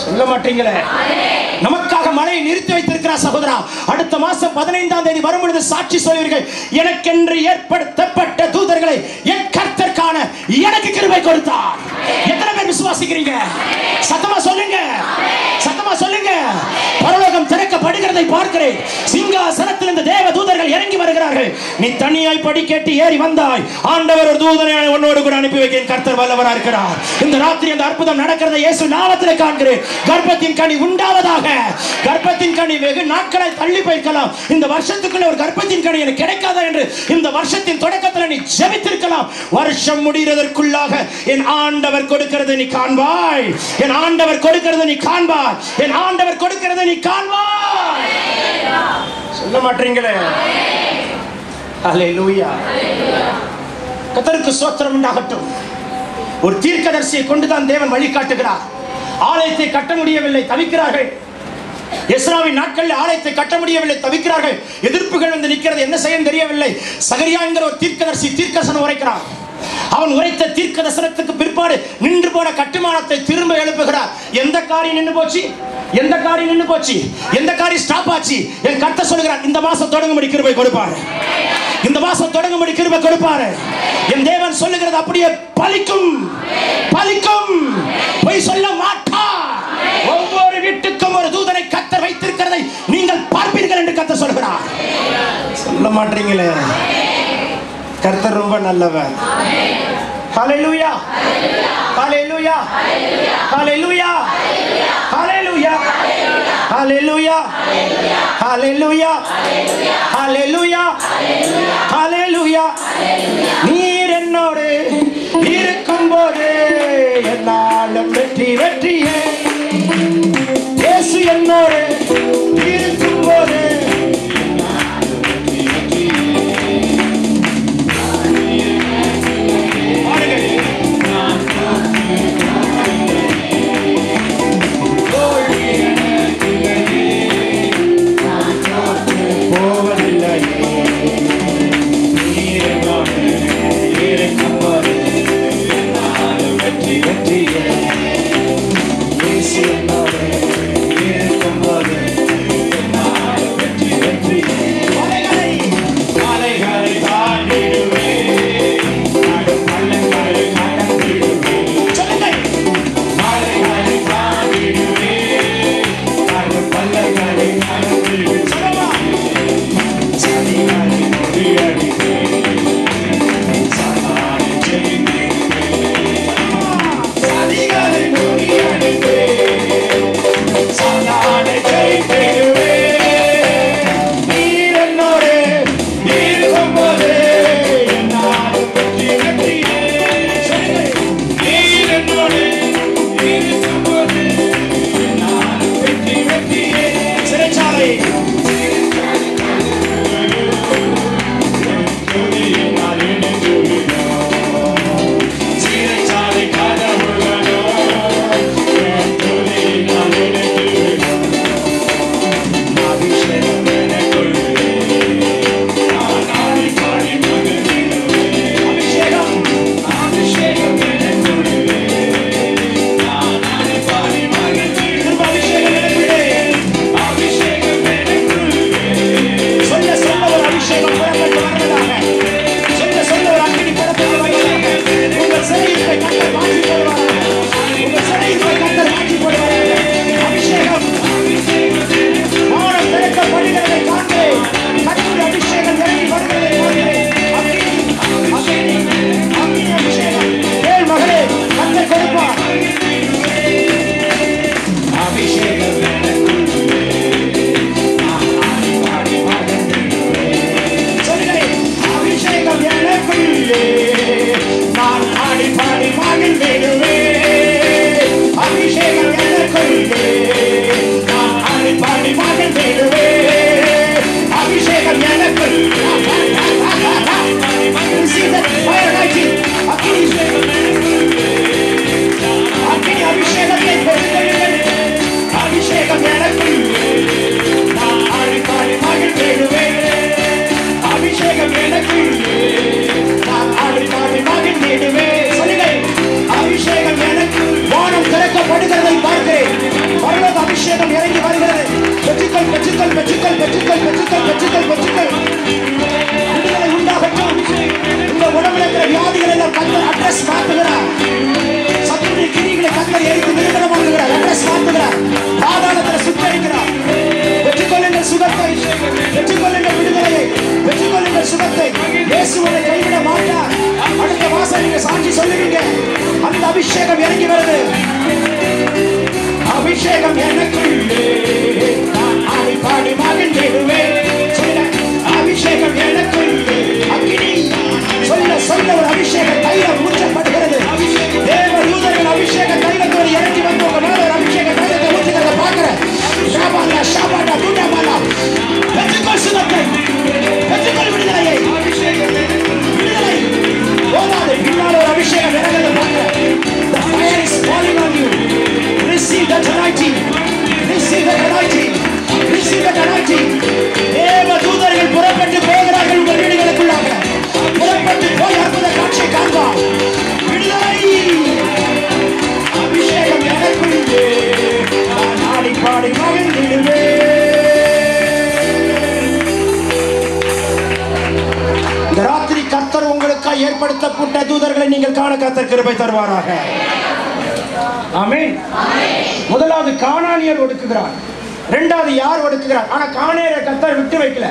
சொல்ல மாட்டீங்களே? நமக்காக மழையை நிறுத்தி வைத்திருக்கிறார் சகோதரா. அடுத்த மாசம் பதினைந்தாம் தேதி வரும் பொழுது சாட்சி சொல்வீர்கள். எனக்கென்று ஏற்படுத்தப்பட்ட தூதர்களை என் கர்த்தர்கான எனக்கு கிருபை கொடுத்தார். எத்தனை பேர் விசுவாசிக்கிறீங்க? சத்தமா சொல்லுங்க. சத்தமா சொல்லுங்க. பரலோகம் திறக்கப்படுகிறதை பார்க்கிறேன். சிங்காசனத்தில் இந்த தேவ தூதர்கள் இறங்கி வருகிறார்கள். நீ தனியாய் படிக்கேட்டு ஏறி வந்தாய். ஆண்டவர் ஒரு தூதனை உன்னோடு கூட அனுப்பி வைக்கிறேன் கர்த்தர் வல்லவரா இருக்கிறார் இந்த ராத்திரி அந்த அற்புதம் நடக்கிறத இயேசு நாமத்தில் காண்கிறேன். கர்ப்பத்தின் கனி உண்டாவதாக. கர்ப்பத்தின் கனி வெகு நாட்களை தள்ளி போயிருக்கலாம். இந்த வருஷத்துக்குள்ள ஒரு கர்ப்பத்தின் கனி எனக்கு கிடைக்காதா என்று இந்த வருஷத்தின் தொடக்கத்தில் நீ ஜெபித்திருக்கலாம். வருஷம் முடிகிறதற்குள்ளாக என் ஆண்டவர் கொடுக்கிறது நீ காண்பாய். என் ஆண்டவர் கொடுக்கிறது நீ காண்பாய். என் ஆண்டவர் கொடுக்கிறது நீ காண்பாய். சொல்ல மாட்டீங்களே? அல்லேலூயா கத்தருக்கு சோத்திரம் உண்டாகட்டும். ஒரு தீர்க்கதரிசியை கொண்டுதான் தேவன் வழிகாட்டுகிறார். ஆலயத்தை கட்ட முடியவில்லை தவிக்கிறார்கள். எஸ்ராவின் நாட்களில் ஆலயத்தை கட்ட முடியவில்லை தவிக்கிறார்கள். எதிர்ப்புகள் வந்து நிற்கிறது என்ன செய்ய தெரியவில்லை. சகரியா என்கிற ஒரு தீர்க்கதரிசி தீர்க்கசனம் உரைக்கிறான். அவன் உரைத்த தீர்க்க தரிசனத்துக்கு பிற்பாடு நின்று போன கட்டுமானத்தை திரும்ப எழுப்புகிறார். எந்த காரியம் நின்று போச்சு? எந்த காரியம் நின்று போச்சு? எந்த காரியம் ஸ்டாப் ஆச்சு? என் கத்த சொல்கிறார் இந்த மாசம் தொடங்கும்படி கிருபை கொடுப்பாரு. இந்த மாசம் தொடங்கும்படி கிருபை கொடுப்பாரு. என் தேவன் சொல்லுகிறது அப்படியே பலிக்கும். பலிக்கும். பொய் சொல்ல மாட்டேன் ஒவ்வொரு வீட்டுக்கும் ஒரு தூதனை கத்தர் வைத்திருக்கிறதை நீங்கள் பார்ப்பீர்கள் என்று கத்தர் சொல்கிறார். சொல்ல மாட்டீங்களே. கர்த்தர் ரொம்ப நல்லவர். ஹalleluya ஹalleluya ஹalleluya ஹalleluya ஹalleluya ஹalleluya ஹalleluya ஹalleluya நீர் என்னோடு இருக்கும்போது என்னாலும் வெற்றி வெற்றி. Signore கொடுக்கிறார் ஆனா காணேரை கர்த்தர் விட்டு வைக்கல.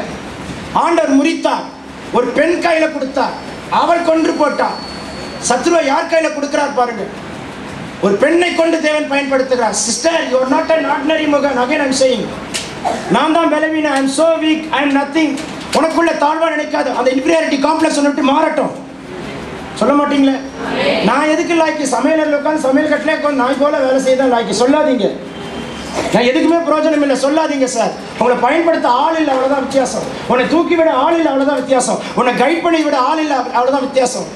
ஆண்டவர் முறித்தார். ஒரு பெண் கையில கொடுத்தார். அவர் கொன்று போட்டார் சத்ருவை யார் கையில கொடுக்கிறார் பாருங்க. ஒரு பெண்ணை கொண்டு தேவன் பயன்படுத்துகிறார். Sister you are not an ordinary முகன். அகைன் ஐம் சேயிங் நான் தான் பலவீன I am so weak I am nothing உனக்குள்ள தாழ்வா நினைக்காது. அந்த இன்ஃபீரியாரிட்டி காம்ப்ளெக்ஸ் விட்டு மாறட்டும். சொல்ல மாட்டீங்களே? நான் எதுக்கு லாய்க்கு? சமையலரில் உட்காந்து சமையல் கட்டிலே உட்காந்து நாய் போல வேலை செய்தான் லாய்க்கு. சொல்லாதீங்க. நான் எதுக்குமே பிரயோஜனம் இல்லை சொல்லாதீங்க சார் உங்களை பயன்படுத்த ஆள் இல்லை அவ்வளோதான் வித்தியாசம். உன்னை தூக்கி விட ஆள் இல்லை அவ்வளோதான் வித்தியாசம். உன்னை கைட் பண்ணி விட ஆள் இல்லை அவ்வளோதான் வித்தியாசம்.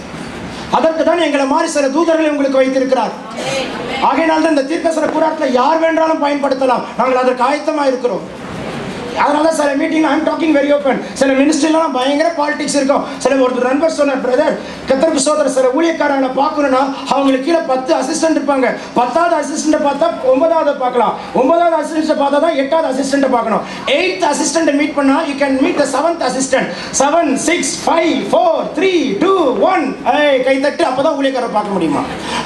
அதற்கு தான் எங்களை மாதிரி சில தூதர்களை உங்களுக்கு வைத்திருக்கிறார். ஆகையினால் தான் இந்த தீர்க்கசர கூடாரத்தில் யார் வேண்டாலும் பயன்படுத்தலாம். நாங்கள் அதற்கு ஆயத்தமாக இருக்கிறோம். அதனால சில meeting I'm talking very open சில மினிஸ்ட்ரிலாம் பயங்கர பாலிடிக்ஸ் இருக்கும். சில ஒருத்தர் நண்பர் சொன்னார் பிரதர் கத்தருக்கு சோதர சில ஊழியக்காரங்களை பார்க்கணும்னா அவங்களுக்கு கீழே பத்து அசிஸ்டன்ட் இருப்பாங்க. பத்தாவது அசிஸ்டண்ட்டை பார்த்தா ஒன்பதாவது பார்க்கலாம். ஒன்பதாவது அசிஸ்டன்ட்டை பார்த்தா தான் எட்டாவது அசிஸ்டண்ட்டை பார்க்கணும். எயித் அசிஸ்டண்ட்டை மீட் பண்ணா you can meet the seventh assistant seven six five four three two one கை தட்டு அப்பதான் ஊழியக்காரர் பார்க்க முடியுமா?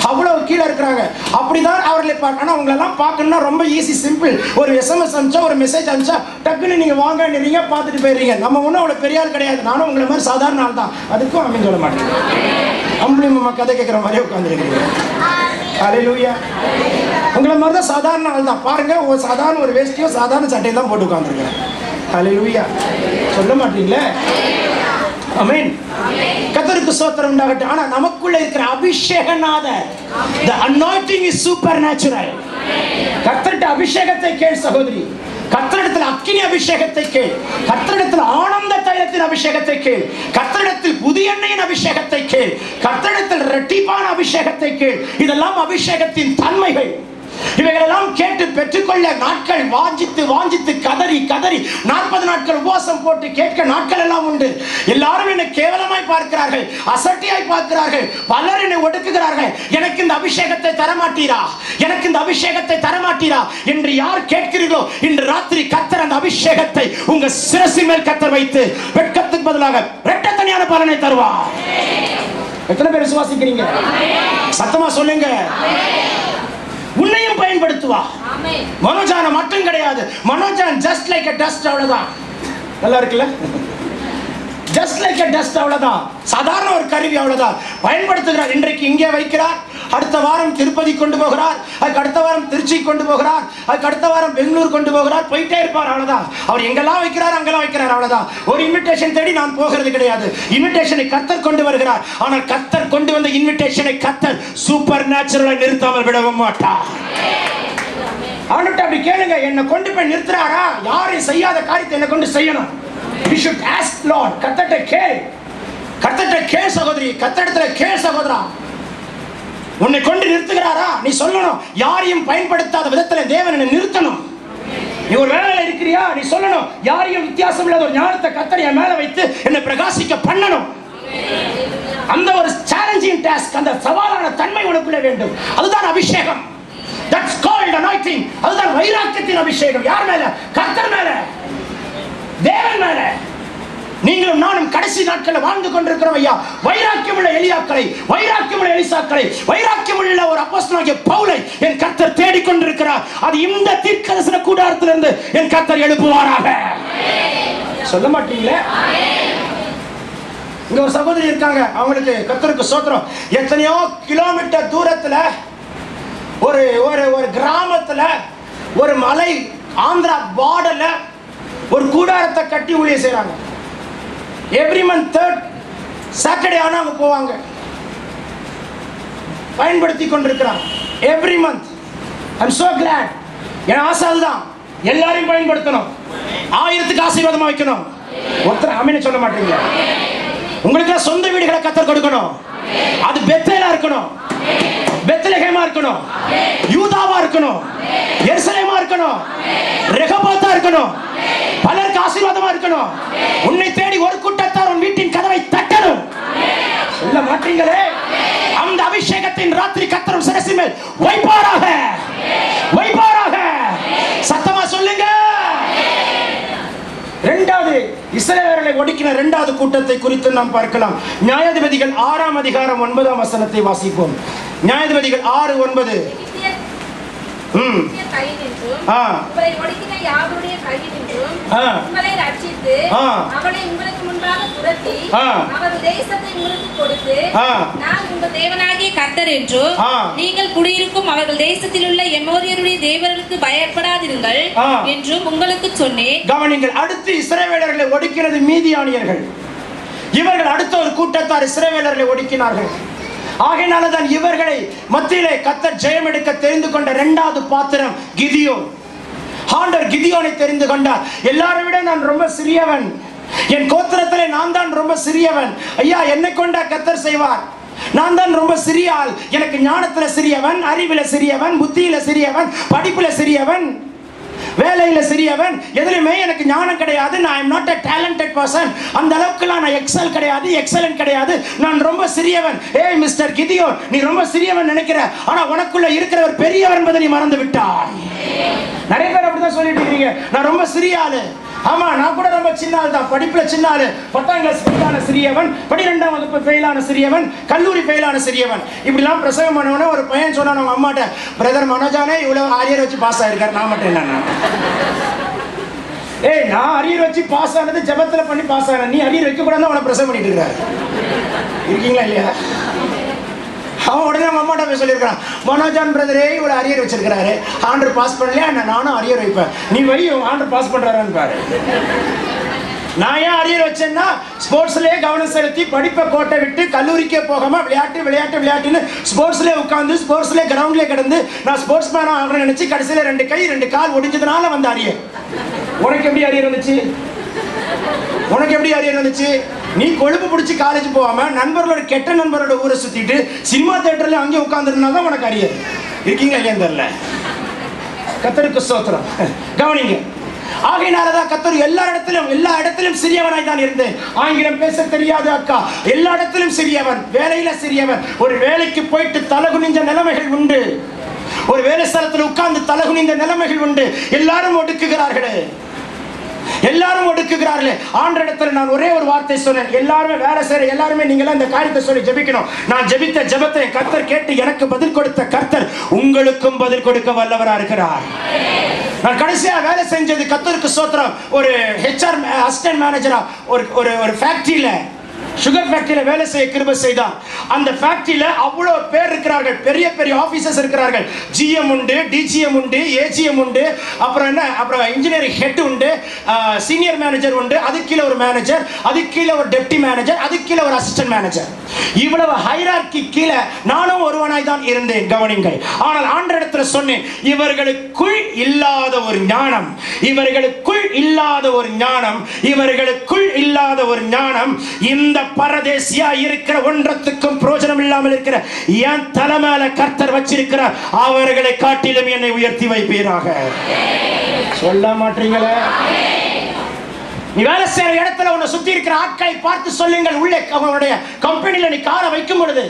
அவ்வளவு கீழே இருக்கிறாங்க. அப்படிதான் அவர்களை பார்க்க ஆனால் அவங்களெல்லாம் பார்க்கணும்னா ரொம்ப ஈஸி சிம்பிள் ஒரு எஸ்எம்எஸ் அனுப்பிச்சா ஒரு மெசேஜ் அனுப்பிச்சா டக்குன்னு நீங்க வாங்க நீங்க பார்த்துட்டு போயிடுறீங்க. நம்ம ஒன்றும் அவ்வளோ பெரிய ஆள் கிடையாது. நானும் உங்களை மாதிரி சாதாரண ஆள் தான். அதுக்கும் அப்படின்னு சொல்ல மாட்டேன். அம்பளி மாமா கதை கேட்குற மாதிரியே உட்காந்துருக்கீங்க அலையிலூயா உங்களை மாதிரி தான் சாதாரண ஆள் தான். பாருங்க ஒரு சாதாரண ஒரு வேஷ்டியோ சாதாரண சட்டையும் தான் போட்டு உட்காந்துருக்கேன் அலையிலூயா சொல்ல மாட்டீங்களே? அமீன் கத்தருக்கு சோத்திரம் உண்டாகட்டும். ஆனா நமக்குள்ள இருக்கிற அபிஷேகநாதர் the இஸ் சூப்பர் நேச்சுரல் கத்தர்கிட்ட அபிஷேகத்தை கேள் சகோதரி. கத்தரிடத்தில் அக்கினி அபிஷேகத்தை கேள். கத்தரிடத்தில் ஆனந்த தைலத்தின் அபிஷேகத்தை கேள். கத்தரிடத்தில் புதிய எண்ணெயின் அபிஷேகத்தை கேள். கத்தரிடத்தில் ரெட்டிப்பான அபிஷேகத்தை கேள். இதெல்லாம் அபிஷேகத்தின் தன்மைகள். இவைகளெல்லாம் கேட்டு பெற்றுக்கொள்ள நாட்கள் வாஞ்சித்து வாஞ்சித்து கதறி கதறி நாற்பது நாட்கள் உபவாசம் போட்டு கேட்க நாட்கள் எல்லாம் உண்டு. எல்லாரும் என்னை கேவலமாய் பார்க்கிறார்கள் அசட்டியாய் பார்க்கிறார்கள் பலர் என்னை ஒடுக்குகிறார்கள். எனக்கு இந்த அபிஷேகத்தை தரமாட்டீரா? எனக்கு இந்த அபிஷேகத்தை தரமாட்டீரா? என்று யார் கேட்கிறீர்களோ இன்று ராத்திரி கத்தர் அந்த அபிஷேகத்தை உங்க சிரசின் மேல் கத்தர் வைத்து வெட்கத்துக்கு பதிலாக ரெட்டத்தனியான பலனை தருவார். எத்தனை பேர் விசுவாசிக்கிறீங்க? சத்தமா சொல்லுங்க. உன்னையும் பயன்படுத்துவா. மனோஜான மட்டும் கிடையாது. மனோஜான் ஜஸ்ட் லைக் டஸ்ட் அவ்வளவுதான். நல்லா இருக்குல்ல? ஜஸ்ட் லைக் டஸ்ட் அவ்வளவுதான். சாதாரண ஒரு கருவி அவ்வளவுதான். பயன்படுத்துகிறார். இன்றைக்கு இங்கே வைக்கிறார். அடுத்த வாரம் திருப்பதி கொண்டு போகிறார். அதுக்கு அடுத்த வாரம் திருச்சி கொண்டு போகிறார். அதுக்கு அடுத்த வாரம் பெங்களூர் கொண்டு போகிறார். போயிட்டே இருப்பார் அவ்வளவுதான். அவர் எங்கெல்லாம் வைக்கிறார் அங்கெல்லாம் வைக்கிறார் அவ்வளவுதான். ஒரு இன்விடேஷன் தேடி நான் போகிறது கிடையாது. இன்விடேஷனை கத்தர் கொண்டு வருகிறார். ஆனால் கத்தர் கொண்டு வந்த இன்விடேஷனை கத்தர் சூப்பர் நேச்சுரலாக நிறுத்தாமல் விடவும் மாட்டார். அவன்கிட்ட அப்படி கேளுங்க. என்னை கொண்டு போய் நிறுத்துறாரா? யாரும் செய்யாத காரியத்தை என்னை கொண்டு செய்யணும். வி ஷுட் ஆஸ்க் லார்ட் கத்தட்ட கேள். கத்தட்ட கேள் சகோதரி கத்தடத்துல கேள் சகோதரா. உன்னை கொண்டு நிறுத்துகிறாரா? நீ சொல்லணும். யாரையும் பயன்படுத்தாத விதத்தில் தேவன் என்னை நிறுத்தணும். நீ ஒரு வேலையில் இருக்கிறியா? நீ சொல்லணும். யாரையும் வித்தியாசம் இல்லாத ஒரு ஞானத்தை கத்தனை என் மேல வைத்து என்னை பிரகாசிக்க பண்ணணும். அந்த ஒரு சேலஞ்சிங் டாஸ்க் அந்த சவாலான தன்மை உனக்குள்ள வேண்டும். அதுதான் அபிஷேகம். தட்ஸ் கால்ட் அனாய்டிங் அதுதான் வைராக்கியத்தின் அபிஷேகம். யார் மேல? கத்தர் மேல. தேவன் மேல. நீங்களும் நானும் கடைசி நாட்களில் வாழ்ந்து கொண்டிருக்கிறோம் ஐயா. வைராக்கியம் உள்ள எலியாக்களை வைராக்கியம் உள்ள எலிசாக்களை வைராக்கியம் உள்ள ஒரு அப்போஸ்தலனாகிய பவுலை என் கர்த்தர் தேடிக் கொண்டிருக்கிறார். அது இந்த தீர்க்கதரிசன கூடாரத்திலிருந்து என் கர்த்தர் எழுப்புவாராக. சொல்ல மாட்டீங்களே? இங்க ஒரு சகோதரி இருக்காங்க. அவங்களுக்கு கர்த்தருக்கு சோத்திரம். எத்தனையோ கிலோமீட்டர் தூரத்துல ஒரு ஒரு ஒரு கிராமத்துல ஒரு மலை ஆந்திரா பார்டர்ல ஒரு கூடாரத்தை கட்டி ஊழிய செய்கிறாங்க எவ்ரி மந்த் தேர்ட் சாட்டர்டே ஆனால் அவங்க போவாங்க. பயன்படுத்தி கொண்டிருக்கிறாங்க. Every month I'm so glad என் ஆசை அதுதான். எல்லாரையும் பயன்படுத்தணும். ஆயிரத்துக்கு ஆசீர்வாதமாக வைக்கணும். ஒருத்தர் அமீன சொல்ல மாட்டீங்க. உங்களுக்கு சொந்த வீடுகளை கத்தர் கொடுக்கணும். அது பெத்தேலா இருக்கணும். பெத்லஹேமா இருக்கணும். யூதாவா இருக்கணும். எருசலேமா இருக்கணும். ரெகபாத்தா இருக்கணும். பலருக்கு ஆசீர்வாதமா இருக்கணும். உன்னை தேடி ஒரு கூட்டத்தார் உன் வீட்டின் கதவை தட்டணும். சொல்ல மாட்டீங்களே? அந்த அபிஷேகத்தின் ராத்திரி கத்தரும் சிரசின் மேல் வைப்பாராக. வைப்பாராக. சத்தமா சொல்லுங்க. இரண்டாவது இஸ்ரவேலரை ஒடுக்கின இரண்டாவது கூட்டத்தை குறித்து நாம் பார்க்கலாம். நியாயாதிபதிகள் ஆறாம் அதிகாரம் ஒன்பதாம் வசனத்தை வாசிப்போம். நியாயாதிபதிகள் ஆறு ஒன்பது. உங்களை கர்த்தர் என்றும் ஆ. நீங்கள் குடியிருக்கும் அவர்கள் தேசத்தில் உள்ள எமோரியருடைய தேவர்களுக்கு பயப்படாதிருங்கள். என்றும் உங்களுக்கு சொன்னேன். கவனிங்கள் அடுத்து இஸ்ரவேலர்களை ஒடுக்கினது மீதியானியர்கள். இவர்கள் அடுத்த ஒரு கூட்டத்தார் இஸ்ரவேலர்களை ஒடுக்கினார்கள். ஆகையினால தான் இவர்களை மத்தியிலே கத்தர் ஜெயம் எடுக்க தெரிந்து கொண்ட இரண்டாவது பாத்திரம் கிதியோன். ஆண்டர் கிதியோனை தெரிந்து கொண்டார். எல்லாரை விட நான் ரொம்ப சிறியவன். என் கோத்திரத்திலே நான் தான் ரொம்ப சிறியவன். ஐயா என்னை கொண்டா கத்தர் செய்வார்? நான் தான் ரொம்ப சிறிய ஆள். எனக்கு ஞானத்துல சிறியவன் அறிவுல சிறியவன் புத்தியில சிறியவன் படிப்புல சிறியவன் வேலையில சிறியவன். எதுலையுமே எனக்கு ஞானம் கிடையாது. நான் I'm not a talented person அந்த அளவுக்குலாம் நான் எக்ஸல் கிடையாது எக்ஸலன்ட் கிடையாது. நான் ரொம்ப சிறியவன். ஏய் மிஸ்டர் கிதியோன் நீ ரொம்ப சிறியவன் நினைக்கிற. ஆனா உனக்குள்ள இருக்கிறவர் பெரியவர் என்பதை நீ மறந்து விட்டாய். நிறைய பேர் அப்படிதான் சொல்லிட்டு இருக்கீங்க. நான் ரொம்ப சிறிய ஆளு. ஆமா நான் கூட ரொம்ப சின்ன தான். படிப்புல சின்ன பத்தாம் கிளாஸ் ஃபெயிலான சிறியவன் பனிரெண்டாம் வகுப்பு ஃபெயிலான சிறியவன் கல்லூரி ஃபெயிலான சிறியவன். இப்படிலாம் பிரசவம் பண்ணவனே ஒரு பையன் சொன்னான் அவங்க அம்மாட்ட பிரதர் மனோஜானே இவ்வளவு ஆரியர் வச்சு பாஸ் ஆயிருக்காரு. நான் மட்டும் என்ன ஏய் நான் அரியர் வச்சு பாஸ் ஆனது ஜெபத்துல பண்ணி பாஸ் ஆனேன். நீ அரியர் வைக்க கூடாது அவனை பிரசவம் பண்ணிட்டு இருக்காரு. இருக்கீங்களா இல்லையா? அவன் உடனே அவங்க அம்மாட்ட போய் சொல்லியிருக்கான் மனோஜான் பிரதரே இவ்வளோ அரியர் வச்சிருக்கிறாரு. ஆண்டர் பாஸ் பண்ணலையா? என்ன நானும் அரியர் வைப்பேன். நீ வை ஆண்டர் பாஸ் பண்ணுறாருன்னு பாரு. நான் ஏன் அரியர் வச்சேன்னா ஸ்போர்ட்ஸ்லயே கவனம் செலுத்தி படிப்பை கோட்டை விட்டு கல்லூரிக்கே போகாம விளையாட்டு விளையாட்டு விளையாட்டுன்னு ஸ்போர்ட்ஸ்லயே உட்காந்து ஸ்போர்ட்ஸ்லயே கிரவுண்ட்லயே கிடந்து நான் ஸ்போர்ட்ஸ் மேன் ஆகணும்னு நினைச்சு கடைசியில ரெண்டு கை ரெண்டு கால் ஒடிஞ்சதுனால வந்த அரியர். உனக்கு எப்படி அரியர் வந்துச்சு? உனக்கு எப்படி அரியர் வந்துச்சு? நீ கொழுப்பு பிடிச்சி காலேஜ் போகாம நண்பர்களோட கெட்ட நண்பரோட ஊரை சுத்திட்டு சினிமா தேட்டர்ல அங்கேயும் உட்காந்துருந்தா தான் உனக்கு அறியாது இருக்கீங்களா இல்லையா தெரியல. கத்தருக்கு ஸ்தோத்திரம். கவனிங்க. ஆகையினாலதான் கத்தர் எல்லா இடத்திலும் எல்லா இடத்திலும் சிறியவனாய் தான் இருந்தேன். ஆங்கிலம் பேச தெரியாது அக்கா. எல்லா இடத்திலும் சிறியவன் வேலையில சிறியவன். ஒரு வேலைக்கு போயிட்டு தலகுனிஞ்ச நிலைமைகள் உண்டு. ஒரு வேலை ஸ்தலத்தில் உட்கார்ந்து தலகுனிந்த நிலைமைகள் உண்டு. எல்லாரும் ஒடுக்குகிறார்களே. எல்லாரும் ஒடுக்குகிறார்களே. ஆண்டரிடத்தில் நான் ஒரே ஒரு வார்த்தை சொன்னேன். எல்லாருமே வேலை செய்யற எல்லாருமே நீங்க எல்லாம் இந்த காரியத்தை சொல்லி ஜெபிக்கணும். நான் ஜெபித்த ஜெபத்தை கர்த்தர் கேட்டு எனக்கு பதில் கொடுத்த கர்த்தர் உங்களுக்கும் பதில் கொடுக்க வல்லவரா இருக்கிறார். நான் கடைசியா வேலை செஞ்சது கத்தருக்கு சோத்திரம். ஒரு ஹெச்ஆர் அசிஸ்டன்ட் மேனேஜரா ஒரு ஒரு ஒரு ஃபேக்டரியில சுகர் ஃபேக்டரியில் வேலை செய்ய கிருப செய்தான். அந்த ஃபேக்டரியில் அவ்வளோ பேர் இருக்கிறார்கள். பெரிய பெரிய ஆஃபீஸர்ஸ் இருக்கிறார்கள். ஜிஎம் உண்டு டிஜிஎம் உண்டு ஏஜிஎம் உண்டு. அப்புறம் என்ன? அப்புறம் இன்ஜினியரிங் ஹெட் உண்டு. சீனியர் மேனேஜர் உண்டு. அது கீழே ஒரு மேனேஜர் அது கீழே ஒரு டெப்டி மேனேஜர் அது கீழே ஒரு அசிஸ்டன்ட் மேனேஜர் இவ்வளவு ஹைரார்கி கீழே நானும் ஒருவனாய் தான் இருந்தேன். கவனிங்கள் ஆனால் ஆண்டரிடத்துல சொன்னேன் இவர்களுக்குள் இல்லாத ஒரு ஞானம் இவர்களுக்குள் இல்லாத ஒரு ஞானம் இவர்களுக்குள் இல்லாத ஒரு ஞானம் இந்த இந்த பரதேசியா இருக்கிற ஒன்றத்துக்கும் பிரயோஜனம் இல்லாமல் இருக்கிற என் தலைமையில கர்த்தர் வச்சிருக்கிறார் அவர்களை காட்டிலும் என்னை உயர்த்தி வைப்பீராக. சொல்ல மாட்டீங்களே? நீ வேலை செய்யற இடத்துல உன்னை சுத்தி இருக்கிற ஆட்களை பார்த்து சொல்லுங்கள். உள்ளே அவனுடைய கம்பெனியில நீ காரை வைக்கும் பொழுது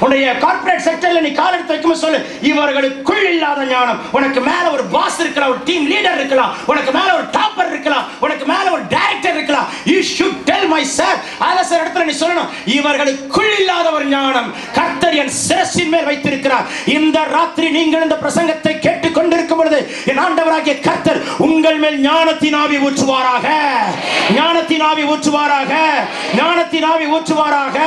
உன்னுடைய கார்பரேட் செக்டர்ல நீ கால் எடுத்து வைக்கும் சொல்லு இவர்களுக்குள் இல்லாத ஞானம். உனக்கு மேல ஒரு பாஸ் இருக்கலாம் ஒரு டீம் லீடர் இருக்கலாம். உனக்கு மேல ஒரு இவர்களுக்குள் இல்லாத ஒரு ஞானம். கர்த்தர் என் சிரசின் மேல் வைத்திருக்கிறார். இந்த ராத்திரி நீங்கள் இந்த பிரசங்கத்தை கேட்டுக் கொண்டிருக்கும் பொழுது என் ஆண்டவராகிய கர்த்தர் உங்கள் மேல் ஞானத்தின் ஆவி ஊற்றுவாராக. ஞானத்தின் ஆவி ஊற்றுவாராக. ஞானத்தின் ஆவி ஊற்றுவாராக.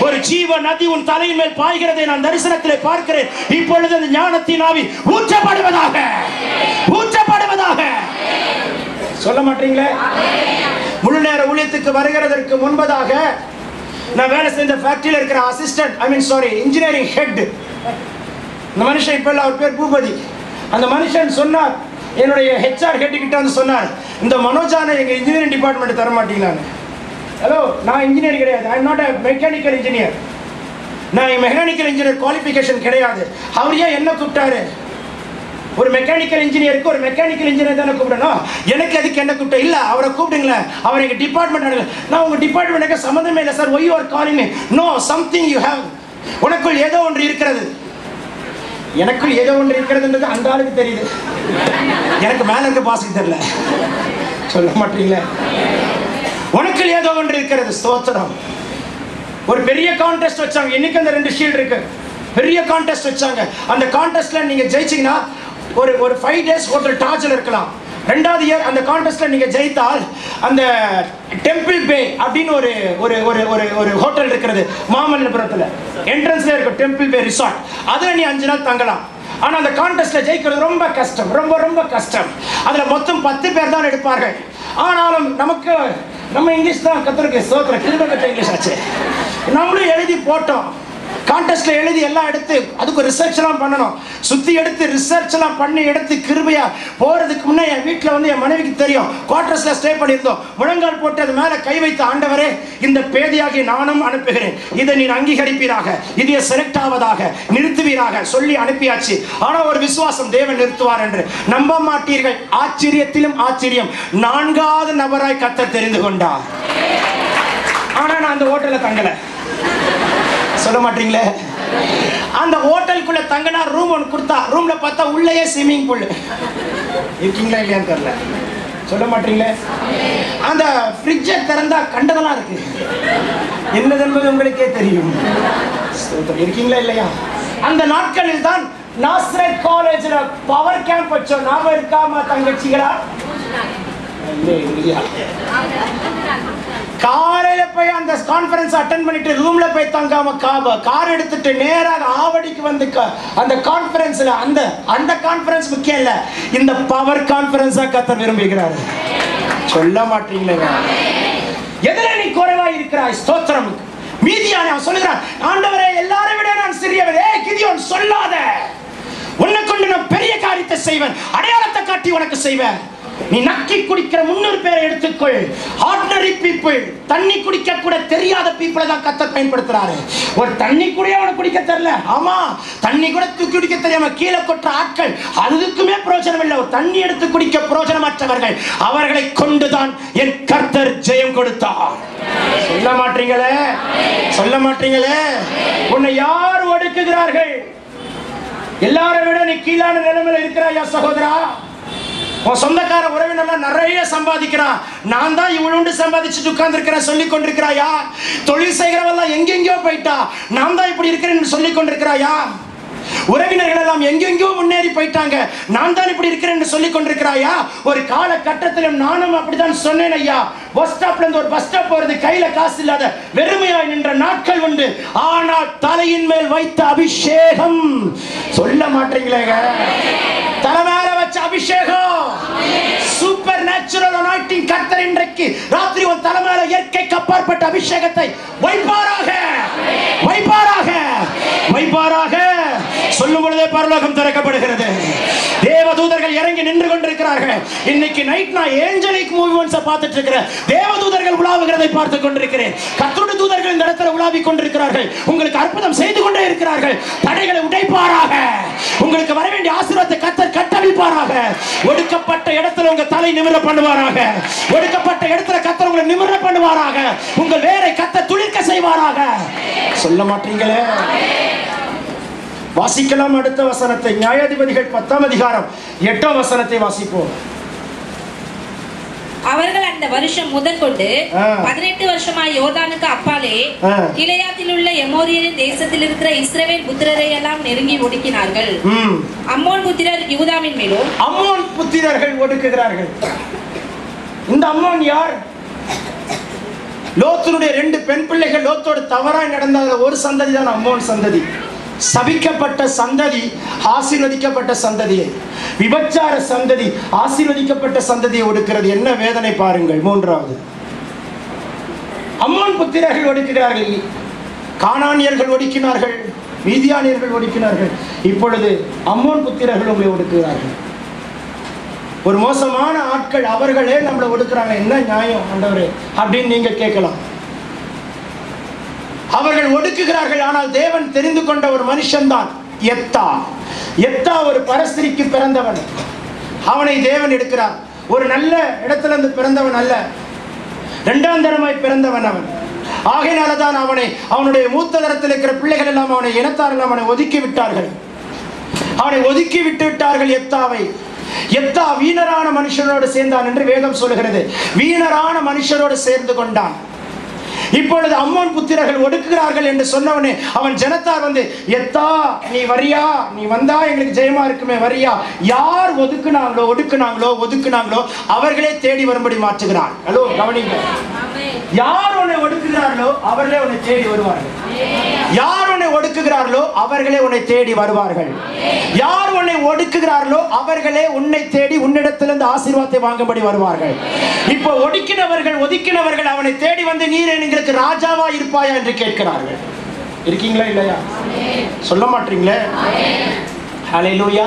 ஒரு ஜீவ நதி உன் தலையின் மேல் பாய்கிறதை நான் தரிசனத்திலே பார்க்கிறேன். இப்பொழுது அந்த ஞானத்தின் ஆவி ஊற்றப்படுவதாக. ஊற்றப்படுவதாக. சொல்ல மாட்டீங்களே? முழு நேர ஊழியத்துக்கு வருகிறதற்கு முன்பதாக நான் வேலை செஞ்ச ஃபேக்டரியில் இருக்கிற assistant I mean sorry engineering head இந்த மனுஷன் இப்போ இல்லை அவர் பேர் பூபதி. அந்த மனுஷன் சொன்னார் என்னுடைய ஹெச்ஆர் ஹெட்டுக்கிட்ட வந்து சொன்னார் இந்த மனோஜான எங்கள் இன்ஜினியரிங் டிபார்ட்மெண்ட் தர மாட்டீங்களான்னு. ஹலோ நான் இன்ஜினியர் கிடையாது. I not a mechanical engineer நான் மெக்கானிக்கல் இன்ஜினியர் குவாலிஃபிகேஷன் கிடையாது. அவர் ஏன் என்ன கூப்பிட்டாரு? ஒரு மெக்கானிக்கல் இன்ஜினியருக்கு ஒரு மெக்கானிக்கல் இன்ஜினியர் தானே கூப்பிடணும். எனக்கு அதுக்கு என்ன கூப்பிட்ட இல்ல அவரை கூப்பிடுங்களேன். அவர் எங்க டிபார்ட்மெண்ட் நான் உங்க டிபார்ட்மெண்ட்டுக்கு சம்மந்தமே இல்லை sir why you are calling no something you have உனக்குள் ஏதோ ஒன்று இருக்கிறது. எனக்குள் ஏதோ ஒன்று இருக்கிறதுன்றது அந்த ஆளுக்கு தெரியுது. எனக்கு மேல இருக்க பாசுக்கு தெரியல. சொல்ல மாட்டீங்களே? உனக்குள் ஏதோ ஒன்று இருக்கிறது. ஸ்தோத்திரம். ஒரு பெரிய கான்டெஸ்ட் வச்சாங்க. இன்னைக்கு அந்த ரெண்டு ஷீல்டு இருக்கு. பெரிய கான்டெஸ்ட் வச்சாங்க. அந்த கான்டெஸ்ட்ல நீங்க ஜெயிச்சீங்கன்னா ஒரு ஒரு ஃபைவ் டேஸ் ஒருத்தர் டார்ச்சர் இருக்கலாம். ரெண்டாவது இயர் அந்த கான்டெஸ்ட்ல நீங்க ஜெயித்தால் அந்த டெம்பிள் பே அப்படின்னு ஒரு ஒரு ஒரு ஒரு ஒரு ஹோட்டல் இருக்கிறது மாமல்லபுரத்துல. என்ட்ரன்ஸ்ல இருக்கும் டெம்பிள் பே ரிசார்ட் அதுல நீ அஞ்சு நாள் தங்கலாம். ஆனா அந்த கான்டெஸ்ட்ல ஜெயிக்கிறது ரொம்ப கஷ்டம் ரொம்ப ரொம்ப கஷ்டம். அதுல மொத்தம் பத்து பேர் தான் எடுப்பார்கள். ஆனாலும் நமக்கு நம்ம இங்கிலீஷ் தான் கத்துருக்கு சோத்திர கிருப இங்கிலீஷ் ஆச்சு. நம்மளும் எழுதி போட்டோம். கான்டெஸ்ட்ல எழுதி எல்லாம் எடுத்து அதுக்கு ரிசர்ச் எல்லாம் பண்ணணும். சுத்தி எடுத்து ரிசர்ச் எல்லாம் பண்ணி எடுத்து கிருபையா போறதுக்கு முன்னே என் வீட்டுல வந்து என் மனைவிக்கு தெரியும். குவார்டர்ஸ்ல ஸ்டே பண்ணியிருந்தோம். முழங்கால் போட்டு அது மேல கை வைத்த ஆண்டவரே இந்த பேதியாகி நானும் அனுப்புகிறேன். இதை நீ அங்கீகரிப்பீராக. இதை செலக்ட் ஆவதாக நிறுத்துவீராக சொல்லி அனுப்பியாச்சு. ஆனா ஒரு விசுவாசம் தேவன் நிறுத்துவார் என்று. நம்ப மாட்டீர்கள். ஆச்சரியத்திலும் ஆச்சரியம். நான்காவது நபராய் கத்த தெரிந்து கொண்டார். ஆனா நான் அந்த ஹோட்டல்ல தங்கலை. சொல்ல மாட்டீங்களே? அந்த ஹோட்டலுக்குள்ள தங்கினா ரூம் ஒன்று கொடுத்தா ரூம்ல பார்த்தா உள்ளேயே ஸ்விம்மிங் பூல் இருக்கீங்களா இல்லையான்னு தெரியல. சொல்ல மாட்டீங்களே? அந்த ஃப்ரிட்ஜை திறந்தா கண்டதெல்லாம் இருக்கு. என்னது என்பது உங்களுக்கே தெரியும். இருக்கீங்களா இல்லையா? அந்த நாட்களில் தான் நாஸ்ரேட் காலேஜில் பவர் கேம்ப் வச்சோம். ஞாபகம் இருக்காம தங்கச்சிகளா? காலையில போய் அந்த கான்ஃபரன்ஸ் அட்டன் பண்ணிட்டு ரூம்ல போய் தங்காம கார் எடுத்துட்டு நேராக ஆவடிக்கு வந்து க- அந்த கான்ஃபரன்ஸ்ல அந்த அந்த கான்ஃபரன்ஸ் முக்கியம் இல்ல. இந்த பவர் கான்ஃபரன்ஸா கத்த விரும்புகிறார். சொல்ல மாட்டீங்களே. எதுல நீ குறைவா இருக்கிறாய்? ஸ்தோத்திரம். மீதியான சொல்லுகிறான் ஆண்டவரே எல்லாரை விட நான் சிறியவர் ஏ கிதியோன் சொல்லாத. உன்னை கொண்டு நான் பெரிய காரியத்தை செய்வேன். அடையாளத்தை காட்டி உனக்கு செய்வேன். நீ நக்கி குடிக்கிற முன்னூறு பேரை எடுத்துக்கொள். ஆர்டினரி பீப்புள் தண்ணி குடிக்க கூட தெரியாத பீப்புளை தான் கத்தர் பயன்படுத்துறாரு. ஒரு தண்ணி கூட அவனுக்கு குடிக்க தெரியல. ஆமா தண்ணி கூட தூக்கி குடிக்க தெரியாம கீழே கொட்டுற ஆட்கள் அதுக்குமே பிரயோஜனம் இல்லை. ஒரு தண்ணி எடுத்து குடிக்க பிரயோஜனமற்றவர்கள் அவர்களை கொண்டுதான் என் கர்த்தர் ஜெயம் கொடுத்தார். சொல்ல மாட்டீங்களே? சொல்ல மாட்டீங்களே? உன்னை யார் ஒடுக்குகிறார்கள்? எல்லாரை விட நீ கீழான நிலைமையில இருக்கிறாயா சகோதரா? உன் சொந்தக்கார உறவினர்லாம் நிறைய சம்பாதிக்கிறான் நான் தான் இவ்வளோண்டு சம்பாதிச்சுட்டு உட்கார்ந்துருக்கிறேன் சொல்லி கொண்டிருக்கிறாயா? தொழில் செய்கிறவெல்லாம் எங்கெங்கேயோ போயிட்டா. நான் தான் இப்படி இருக்கிறேன்னு சொல்லி கொண்டிருக்கிறாயா? உறவினர்கள் எல்லாம் எங்கெங்கோ முன்னேறி போயிட்டாங்க. நான் தான் இப்படி இருக்கிறேன் சொல்லி கொண்டிருக்கிறாயா? ஒரு கால கட்டத்திலும் நானும் அப்படிதான் சொன்னேன் ஐயா. பஸ் ஸ்டாப்ல இருந்து ஒரு பஸ் ஸ்டாப் போறது கையில காசு இல்லாத வெறுமையாய் நின்ற நாட்கள் உண்டு. ஆனால் தலையின் மேல் வைத்த அபிஷேகம். சொல்ல மாட்டீங்களேங்க. தலை மேல அபிஷேகம். சூப்பர் நேச்சுரல் அனாயிட்டிங் கர்த்தர் இன்றைக்கு ராத்திரி உன் தலைமையில இயற்கை இயற்கைக்கு அப்பாற்பட்ட அபிஷேகத்தை வைப்பாராக. வைப்பாராக. வைப்பாராக. சொல்லும் பொழுதே பரலோகம் திறக்கப்படுகிறது. தேவ தூதர்கள் இறங்கி நின்று கொண்டிருக்கிறார்கள். இன்னைக்கு நைட் நான் ஏஞ்சலிக் மூவி ஒன்ஸ் பார்த்துட்டு இருக்கிறேன் தேவ தூதர்கள் உலாவுகிறதை பார்த்து கொண்டிருக்கிறேன். கத்தோடு தூதர்கள் இந்த இடத்துல உலாவி கொண்டிருக்கிறார்கள். உங்களுக்கு அற்புதம் செய்து கொண்டே இருக்கிறார்கள். தடைகளை உடைப்பாராக. உங்களுக்கு வர வேண்டிய ஆசீர்வாதத்தை கத்தர் கட்டவிழ்ப்பாராக ஒடுக்கப்பட்ட இடத்துல உங்க தலை நிமிர பண்ணுவாராக. ஒடுக்கப்பட்ட இடத்துல கத்தர் உங்களை நிமிர பண்ணுவாராக. உங்கள் வேரை கத்த துளிர்க்க செய்வாராக. சொல்ல மாட்டீங்களே? வாசிக்கலாம் அடுத்த வசனத்தை. நியாயாதிபதிகள் பத்தாம் அதிகாரம் எட்டாம் வசனத்தை வாசிப்போம். அவர்கள் அந்த வருஷம் முதற்கொண்டு. பதினெட்டு வருஷமாய் யோர்தானுக்கு அப்பாலே. கிளையாத்தில் உள்ள எமோரியரின் தேசத்தில் இருக்கிற இஸ்ரவேல் புத்திரரை எல்லாம் நெருங்கி ஒடுக்கினார்கள். அம்மோன் புத்திரர் யூதாவின் மேலும் அம்மோன் புத்திரர்கள் ஒடுக்குகிறார்கள். இந்த அம்மோன் யார்? லோத்தினுடைய ரெண்டு பெண் பிள்ளைகள் லோத்தோடு தவறாய் நடந்ததுல ஒரு சந்ததி தான் அம்மோன் சந்ததி. சபிக்கப்பட்ட சந்ததி ஆசீர்வதிக்கப்பட்ட சந்ததியை. விபச்சார சந்ததி ஆசீர்வதிக்கப்பட்ட சந்ததியை ஒடுக்கிறது. என்ன வேதனை பாருங்கள் மூன்றாவது. அம்மன் புத்திரர்கள் ஒடுக்கிறார்கள் காணானியர்கள் ஒடுக்கினார்கள் மீதியானியர்கள் ஒடுக்கினார்கள். இப்பொழுது அம்மோன் புத்திரர்கள் உங்களை ஒடுக்குகிறார்கள். ஒரு மோசமான ஆட்கள் அவர்களே நம்மளை ஒடுக்குறாங்க. என்ன நியாயம் ஆண்டவரே? அப்படின்னு நீங்க கேட்கலாம். அவர்கள் ஒடுக்குகிறார்கள் ஆனால் தேவன் தெரிந்து கொண்ட ஒரு மனுஷன்தான் எத்தா. எத்தா ஒரு பரஸ்திரிக்கு பிறந்தவன். அவனை தேவன் எடுக்கிறார். ஒரு நல்ல இடத்துல இருந்து பிறந்தவன் அல்ல. இரண்டாம் தரமாய் பிறந்தவன் அவன். ஆகையினால தான் அவனை அவனுடைய மூத்த தரத்தில் இருக்கிற பிள்ளைகள் எல்லாம் அவனை இனத்தார்கள் அவனை ஒதுக்கி விட்டார்கள். அவனை ஒதுக்கி விட்டு விட்டார்கள் எத்தாவை. எத்தா வீணரான மனுஷனோடு சேர்ந்தான் என்று வேதம் சொல்கிறது வீணரான மனுஷனோடு சேர்ந்து கொண்டான். இப்பொழுது அம்மோன் புத்திரர்கள் ஒடுக்குகிறார்கள் என்று சொன்னவனே அவன் ஜனத்தார் வந்து எத்தா நீ வரியா? நீ வந்தா எங்களுக்கு ஜெயமா இருக்குமே வரியா? யார் ஒதுக்குனாங்களோ ஒடுக்குனாங்களோ ஒதுக்குனாங்களோ அவர்களே தேடி வரும்படி மாற்றுகிறான் ஹலோ கவனிங்க. யார் உன்னை ஒடுக்குகிறார்களோ அவர்களே உன்னை தேடி வருவார்கள். யார் உன்னை ஒடுக்குகிறார்களோ அவர்களே உன்னை தேடி வருவார்கள். யார் உன்னை ஒடுக்குகிறார்களோ அவர்களே உன்னை தேடி உன்னிடத்திலிருந்து ஆசீர்வாதத்தை வாங்கும்படி வருவார்கள். இப்போ ஒடுக்கினவர்கள் ஒதுக்கினவர்கள் அவனை தேடி வந்து நீர் எங்களுக்கு ராஜாவா இருப்பாயா என்று கேட்கிறார்கள். இருக்கீங்களா இல்லையா? சொல்ல மாட்டீங்களே? ஹலெலூயா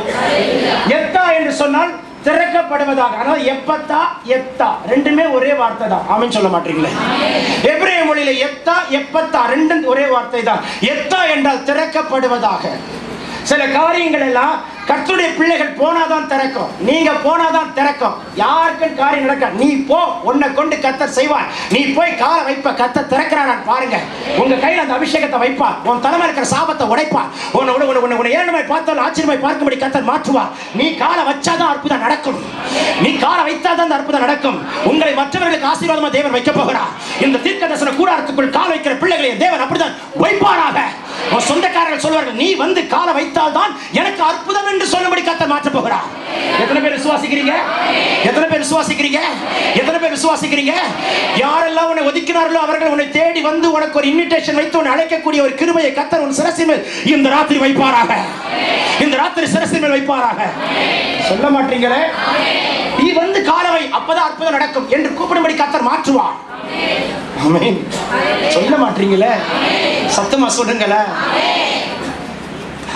எத்தா என்று சொன்னால் திறக்கப்படுவதாக. ஆனால் எப்பத்தா? எத்தா. ரெண்டுமே ஒரே வார்த்தை தான். ஆமென் சொல்ல மாட்டீங்களே? எப்ரே மொழியில எத்தா எப்பத்தா? ரெண்டும் ஒரே வார்த்தை தான். எத்தா என்றால் திறக்கப்படுவதாக. சில காரியங்கள் எல்லாம் கத்துடைய பிள்ளைகள் போனாதான் திறக்கும். நீங்க போனாதான் திறக்கும். யாருக்கும் காரியம் நடக்க நீ போ. உன்னை கொண்டு கத்தர் செய்வார். நீ போய் கால வைப்ப. கத்தர் திறக்கிறான் பாருங்க. உங்க கையில அந்த அபிஷேகத்தை வைப்பார் உன் தலைமை இருக்கிற சாபத்தை உடைப்பார் உன்னை உன்னை உன்னை உன்னை ஏழமாய் பார்த்தால் ஆச்சரியமாய் பார்க்கும்படி கத்தர் மாற்றுவார். நீ கால வச்சாதான் அற்புதம் நடக்கும். நீ கால வைத்தாதான் அந்த அற்புதம் நடக்கும். உங்களை மற்றவர்களுக்கு ஆசீர்வாதமா தேவன் வைக்க போகிறார். இந்த தீர்க்க தரிசன கூடாரத்துக்குள் கால வைக்கிற பிள்ளைகளை தேவன் அப்படிதான் வைப்பாராக. சொந்தக்காரர்கள் சொல்வார்கள் நீ வந்து கால வைத்தால் தான் எனக்கு அற்புதம் என்று சொல்லும்படி கத்த மாற்ற போகிறார். எத்தனை பேர் விசுவாசிக்கிறீங்க? எத்தனை பேர் விசுவாசிக்கிறீங்க? எத்தனை பேர் விசுவாசிக்கிறீங்க? யாரெல்லாம் உன்னை ஒதுக்கினார்களோ அவர்கள் உன்னை தேடி வந்து உனக்கு ஒரு இன்விடேஷன் வைத்து உன்னை அழைக்கக்கூடிய ஒரு கிருமையை கத்தர் உன் சிரசின் மேல் இந்த ராத்திரி வைப்பாராக. இந்த ராத்திரி சிரசின் மேல் வைப்பாராக. சொல்ல மாட்டீங்களே? நீ வந்து காலவை அப்பதான் அற்புதம் நடக்கும் என்று கூப்பிடும்படி கத்தர் மாற்றுவார். சொல்ல மாட்டீங்களே? சத்தமா சொல்லுங்களே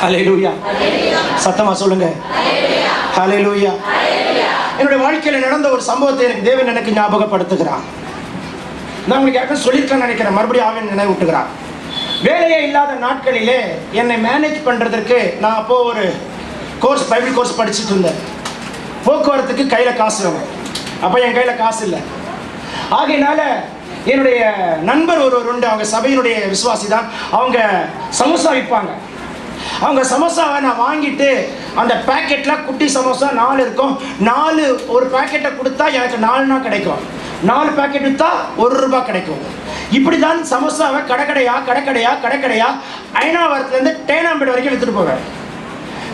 ஹalleluya சத்தமா சொல்லுங்க. ஹalleluya என்னுடைய வாழ்க்கையில நடந்த ஒரு சம்பவத்தை எனக்கு தேவன் எனக்கு ஞாபகப்படுத்துகிறான் நான் உங்களுக்கு யாருக்கும் சொல்லியிருக்கேன் நினைக்கிறேன். மறுபடியும் ஆவின் நினைவூட்டுகிறான் வேலையே இல்லாத நாட்களிலே என்னை மேனேஜ் பண்ணுறதுக்கு நான் அப்போ ஒரு கோர்ஸ் பைபிள் கோர்ஸ் படிச்சுட்டு இருந்தேன். போக்குவரத்துக்கு கையில் காசு வேணும். அப்போ என் கையில் காசு இல்லை. ஆகையினால என்னுடைய நண்பர் ஒருவர் உண்டு. அவங்க சபையினுடைய விசுவாசி தான் அவங்க சமோசா விற்பாங்க அவங்க சமோசாவை நான் வாங்கிட்டு அந்த பேக்கெட்டில் குட்டி சமோசா நாலு இருக்கும். நாலு ஒரு பேக்கெட்டை கொடுத்தா எனக்கு நாலுனா கிடைக்கும். நாலு பேக்கெட் விற்றா ஒரு ரூபாய் கிடைக்கும். இப்படி தான் சமோசாவை கடைக்கடையா கடைக்கடையா கடைக்கடையா ஐநாவரத்துலேருந்து டேனாம்பேடு வரைக்கும் விற்றுட்டு போவேன்.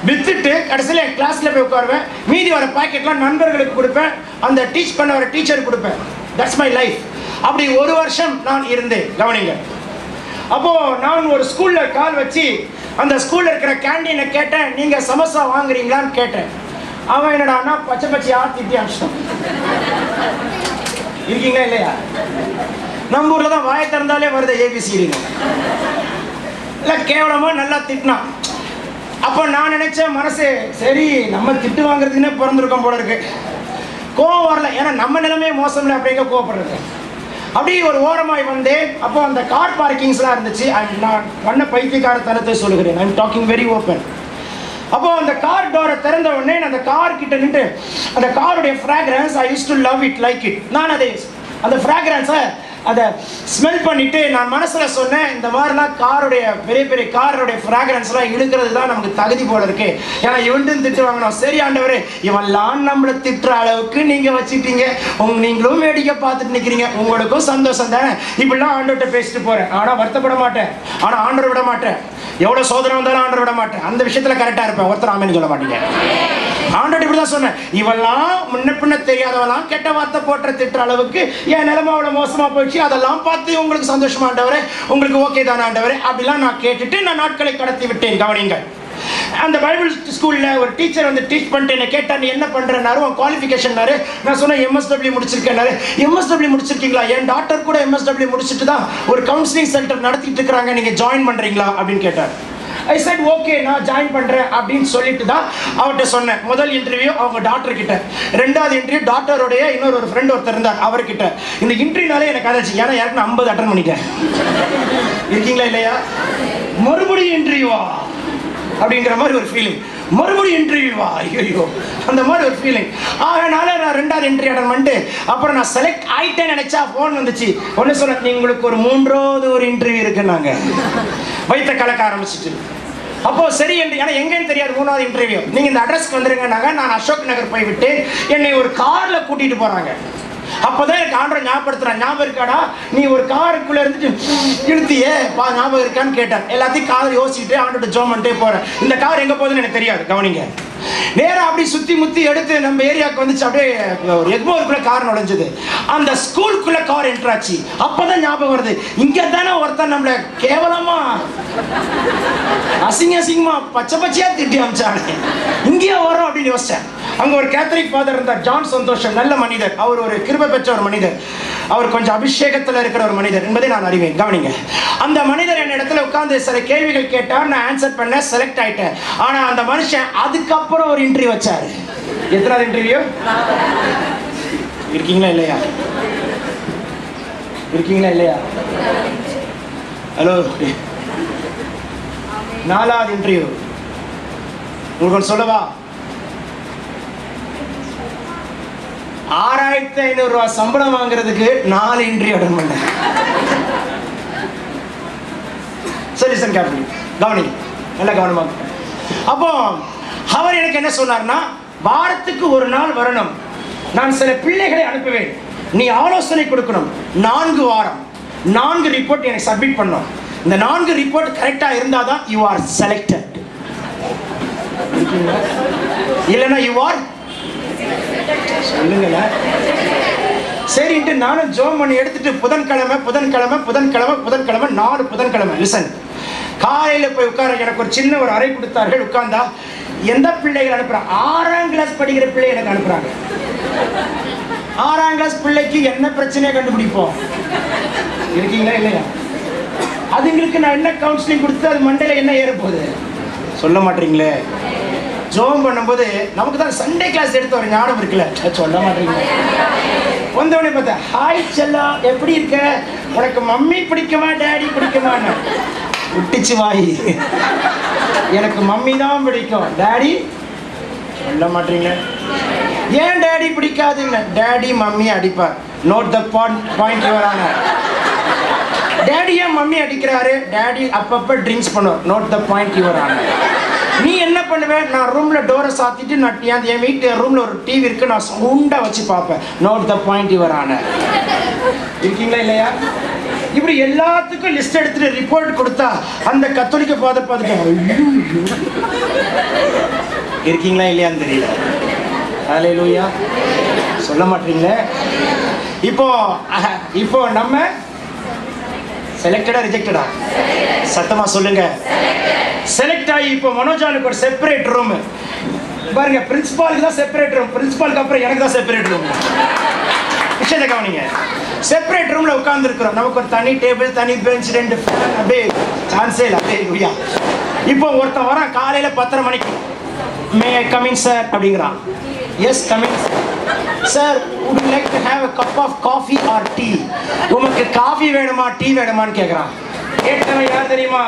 விற்றுட்டு கடைசியில் என் கிளாஸில் போய் உட்காருவேன். மீதி வர பாக்கெட்லாம் நண்பர்களுக்கு கொடுப்பேன். அந்த டீச் பண்ண வர டீச்சருக்கு கொடுப்பேன். தட்ஸ் மை லைஃப் அப்படி ஒரு வருஷம் நான் இருந்தேன். கவனிங்க. அப்போ நான் ஒரு ஸ்கூல்ல கால் வச்சு அந்த ஸ்கூல்ல இருக்கிற கேண்டீனை கேட்டேன் நீங்க சமோசா வாங்குறீங்களான்னு கேட்டேன். அவன் என்னடா பச்சை பச்சையா திட்டி அமிச்சிட்டான் இருக்கீங்களா இல்லையா? நம்ம ஊர்ல தான் வாயை திறந்தாலே வருது ஏபிசி இல்லை கேவலமா நல்லா திட்டினான். அப்போ நான் நினைச்சேன் மனசு சரி நம்ம திட்டு வாங்குறதுக்குன்னே பிறந்திருக்கோம் போல இருக்கு. கோவம் வரல. ஏன்னா நம்ம நிலைமையே மோசம் இல்லை அப்படிங்க கோவப்படுறது. அப்படியே ஒரு ஓரமாய் வந்தேன். அப்போ அந்த கார் பார்க்கிங்ஸ்லாம் இருந்துச்சு. அண்ட் நான் பண்ண பைத்தியக்காரத்தனத்தை சொல்லுகிறேன். ஐம் டாக்கிங் வெரி ஓப்பன் அப்போ அந்த கார் டோரை திறந்த உடனே நான் அந்த கார் கிட்ட நின்று அந்த காருடைய fragrance I use to love it like it நான் அதை அந்த ஃப்ராக்ரன்ஸை அதை ஸ்மெல் பண்ணிட்டு நான் மனசில் சொன்னேன் இந்த மாதிரிலாம் காருடைய பெரிய பெரிய காருடைய ஃப்ராக்ரன்ஸ்லாம் இழுக்கிறது தான் நமக்கு தகுதி போல இருக்கு. ஏன்னா இவன்ட்டு திட்டு வாங்கணும் சரி ஆண்டவரே இவன்லாம் நம்மளை திட்டுற அளவுக்கு நீங்கள் வச்சுட்டீங்க உங்க நீங்களும் வேடிக்கை பார்த்துட்டு நிற்கிறீங்க உங்களுக்கும் சந்தோஷம் தானே? இப்படிலாம் ஆண்டவர்கிட்ட பேசிட்டு போறேன். ஆனால் வருத்தப்பட மாட்டேன். ஆனால் ஆண்டவர் விட மாட்டேன். எவ்வளோ சோதனை வந்தாலும் ஆண்டவர் விட மாட்டேன். அந்த விஷயத்தில் கரெக்டாக இருப்பேன். ஒருத்தர் ஆமேன்னு சொல்ல மாட்டீங்க. ஆண்டோட இப்படி தான் சொன்னேன். இவெல்லாம் முன்ன பின்ன தெரியாதவெல்லாம் கெட்ட வார்த்தை போட்டுற திட்டுற அளவுக்கு என் நிலைமை அவ்வளோ மோசமாக போயிடுச்சு. அதெல்லாம் பார்த்து உங்களுக்கு சந்தோஷமா ஆண்டவரே? உங்களுக்கு ஓகே தானே ஆண்டவரே? அப்படிலாம் நான் கேட்டுட்டு நான் நாட்களை கடத்தி விட்டேன் கவனிங்கள் அந்த பைபிள் ஸ்கூல்ல ஒரு டீச்சர் வந்து டீச் பண்ணிட்டு என்ன கேட்டா நீ என்ன பண்ணுறனாரு உன் குவாலிஃபிகேஷன்னாரு நான் சொன்னேன் எம்எஸ்டபிள்யூ முடிச்சிருக்கேன்னாரு. எம்எஸ்டபிள்யூ முடிச்சிருக்கீங்களா? என் டாக்டர் கூட எம்எஸ்டபிள்யூ முடிச்சுட்டு தான் ஒரு கவுன்சிலிங் சென்டர் நடத்திட்டு இருக்கிறாங்க. நீங்க ஜாயின் பண்றீங்களா? அப்படின்னு கேட்டார். ஐ செட் ஓகே நான் ஜாயின் பண்ணுறேன் அப்படின்னு சொல்லிட்டு தான் அவர்கிட்ட சொன்னேன். முதல் இன்டர்வியூ அவங்க டாக்டர் கிட்ட. ரெண்டாவது இன்டர்வியூ டாக்டருடைய இன்னொரு ஒரு ஃப்ரெண்ட் ஒருத்தர் இருந்தார் அவர்கிட்ட. இந்த இன்டர்வியூனாலே எனக்கு அதாச்சு ஏன்னா யாருக்கு ஐம்பது அட்டன் பண்ணிட்டேன். இருக்கீங்களா இல்லையா? மறுபடியும் இன்டர்வியூவா அப்படிங்கிற மாதிரி ஒரு ஃபீலிங் மறுபடியும் இன்டர்வியூவா ஐயோ அந்த மாதிரி ஒரு ஃபீலிங் அதனால நான் ரெண்டாவது இன்டர்வியூ அட்டன் பண்ணிட்டு அப்புறம் நான் செலக்ட் ஆயிட்டேன்னு நினைச்சா ஃபோன் வந்துச்சு. ஒன்று சொன்னேன் "நீ உங்களுக்கு ஒரு மூன்றாவது ஒரு இன்டர்வியூ இருக்குன்னாங்க. வைத்த கலக்க ஆரம்பிச்சிட்டு. அப்போ சரி என்று ஏன்னா எங்கேன்னு தெரியாது மூணாவது இன்டர்வியூ நீங்க இந்த அட்ரஸ்க்கு வந்துருங்கனாங்க நான் அசோக் நகர் போய்விட்டு என்னை ஒரு கார்ல கூட்டிட்டு போறாங்க. அப்பதான் எனக்கு ஆண்டவர் ஞாபகப்படுத்துறான். ஞாபகம் இருக்காடா? நீ ஒரு காருக்குள்ள இருந்துட்டு இழுத்தியே பா ஞாபகம் இருக்கான்னு கேட்டேன். எல்லாத்தையும் காதல் யோசிச்சுட்டு ஆண்டோட ஜோம் பண்ணிட்டே போறேன். இந்த கார் எங்க போகுதுன்னு எனக்கு தெரியாது. கவனிங்க. நேரா அப்படி சுத்தி முத்தி எடுத்து நம்ம ஏரியாவுக்கு வந்துச்சு அப்படியே ஒரு எக்மோருக்குள்ள கார் நுழைஞ்சது. அந்த ஸ்கூலுக்குள்ள கார் என்ட்ராச்சு ஆச்சு. அப்பதான் ஞாபகம் வருது. இங்க தானே ஒருத்தன் நம்மள கேவலமா அசிங்க அசிங்கமா பச்சை பச்சையா திட்டி அமிச்சானே. இங்கேயே வரும் அப்படின்னு யோசிச்சேன். அங்க ஒரு கேத்தலிக் ஃபாதர் இருந்தார் ஜான் சந்தோஷம் நல்ல மனிதர். அவர் ஒரு கிருபை பெற்ற ஒரு மனிதர். அவர் கொஞ்சம் அபிஷேகத்துல இருக்கிற ஒரு மனிதர். என்பதை நான் அறிவேன். கவனிங்க. அந்த மனிதர் என் இடத்துல உட்கார்ந்து சில கேள்விகள் கேட்டார். நான் ஆன்சர் பண்ண செலக்ட் ஆயிட்டேன். ஆனா அந்த மனுஷன் அதுக்கப்புறம் அப்புறம் ஒரு இன்டர்வியூ வச்சாரு. எத்தனாவது இன்டர்வியூ இருக்கீங்களா இல்லையா? இருக்கீங்களா இல்லையா? ஹலோ நாலாவது இன்டர்வியூ உங்களுக்கு ஒன்று சொல்லவா? ஆறாயிரத்தி ஐநூறு ரூபா சம்பளம் வாங்குறதுக்கு நாலு இன்டர்வியூ அட்டன் பண்ணேன். சரி சார் கேப்டன் கவனி நல்லா கவனமாக அப்போ அவர் எனக்கு என்ன சொன்னார்னா வாரத்துக்கு ஒரு நாள் வரணும். நான் சில பிள்ளைகளை அனுப்புவேன். நீ ஆலோசனை கொடுக்கணும். நான்கு வாரம். நான்கு ரிப்போர்ட் எனக்கு சப்மிட் பண்ணும் இந்த நான்கு ரிப்போர்ட் கரெக்டாக இருந்தால் தான் யூ ஆர் செலக்டட் இல்லைன்னா யூ ஆர் சொல்லுங்களேன் சரின்ட்டு நானும் ஜோம் பண்ணி எடுத்துட்டு புதன்கிழமை புதன்கிழமை புதன்கிழமை புதன்கிழமை நாலு புதன்கிழமை. லிசன் காலையில போய் உட்கார எனக்கு ஒரு சின்ன ஒரு அறை கொடுத்தார்கள். உட்கார்ந்தா எந்த பிள்ளைகள் அனுப்புறாங்க ஆறாம் கிளாஸ் படிக்கிற பிள்ளை எனக்கு அனுப்புறாங்க. ஆறாம் கிளாஸ் பிள்ளைக்கு என்ன பிரச்சனையை கண்டுபிடிப்போம்? இருக்கீங்களா இல்லையா? அதுங்களுக்கு நான் என்ன கவுன்சிலிங் கொடுத்து அது மண்டையில் என்ன ஏற போகுது? சொல்ல மாட்டீங்களே. ஜோம் பண்ணும்போது நமக்கு தான் சண்டே கிளாஸ் எடுத்த ஒரு ஞானம் இருக்குல்ல. சொல்ல மாட்டீங்க வந்தவனே பார்த்தா ஹாய் செல்லா எப்படி இருக்க? உனக்கு மம்மி பிடிக்குமா டேடி பிடிக்குமான்னு. விட்டுச்சு வாய். எனக்கு மம்மி தான் பிடிக்கும். டேடி சொல்ல மாட்டீங்க. ஏன் டேடி பிடிக்காதுன்னு? டேடி மம்மி அடிப்பார். நோட் த பாயிண்ட் பாயிண்ட் வராங்க டேடி ஏன் மம்மி அடிக்கிறாரு? டேடி அப்பப்போ ட்ரிங்க்ஸ் பண்ணுவார். நோட் த பாயிண்ட் யுவரான நீ என்ன பண்ணுவேன் நான் ரூமில் டோரை சாத்திட்டு நான் என் என் வீட்டு ரூமில் ஒரு டிவி இருக்கு நான் சவுண்டா வச்சு பார்ப்பேன். நோட் த பாயிண்ட் யுவர் ஆன இருக்கீங்களா இல்லையா? இப்படி எல்லாத்துக்கும் லிஸ்ட் எடுத்துட்டு ரிப்போர்ட் கொடுத்தா அந்த கத்தோலிக்க பாத பார்த்துட்டு இருக்கீங்களா இல்லையான்னு தெரியல. ஹalleluya. சொல்ல மாட்டீங்களே. இப்போ இப்போ நம்ம செலக்டடா ரிஜெக்டடா சத்தமா சொல்லுங்க. செலக்ட் ஆகி இப்போ மனோஜானுக்கு ஒரு செப்பரேட் ரூம் பாருங்க பிரின்சிபாலுக்கு தான் செப்பரேட் ரூம் பிரின்சிபாலுக்கு அப்புறம் எனக்கு தான் செப்பரேட் ரூம் விஷயத்தை கவனிங்க. செப்பரேட் ரூம்ல உட்கார்ந்து இருக்கிறோம் நமக்கு ஒரு தனி டேபிள் தனி பெஞ்ச் ரெண்டு அப்படியே சான்ஸே இல்லை. அப்படியே இப்போ ஒருத்தன் வரான் காலையில பத்தரை மணிக்கு. மே ஐ கமிங் சார் அப்படிங்கிறான். Yes coming sir would you like to have a cup of coffee or tea? உமக்கு காஃபி வேணுமா டீ வேணுமான்னு கேட்குறான் கேட்டவன் யார் தெரியுமா?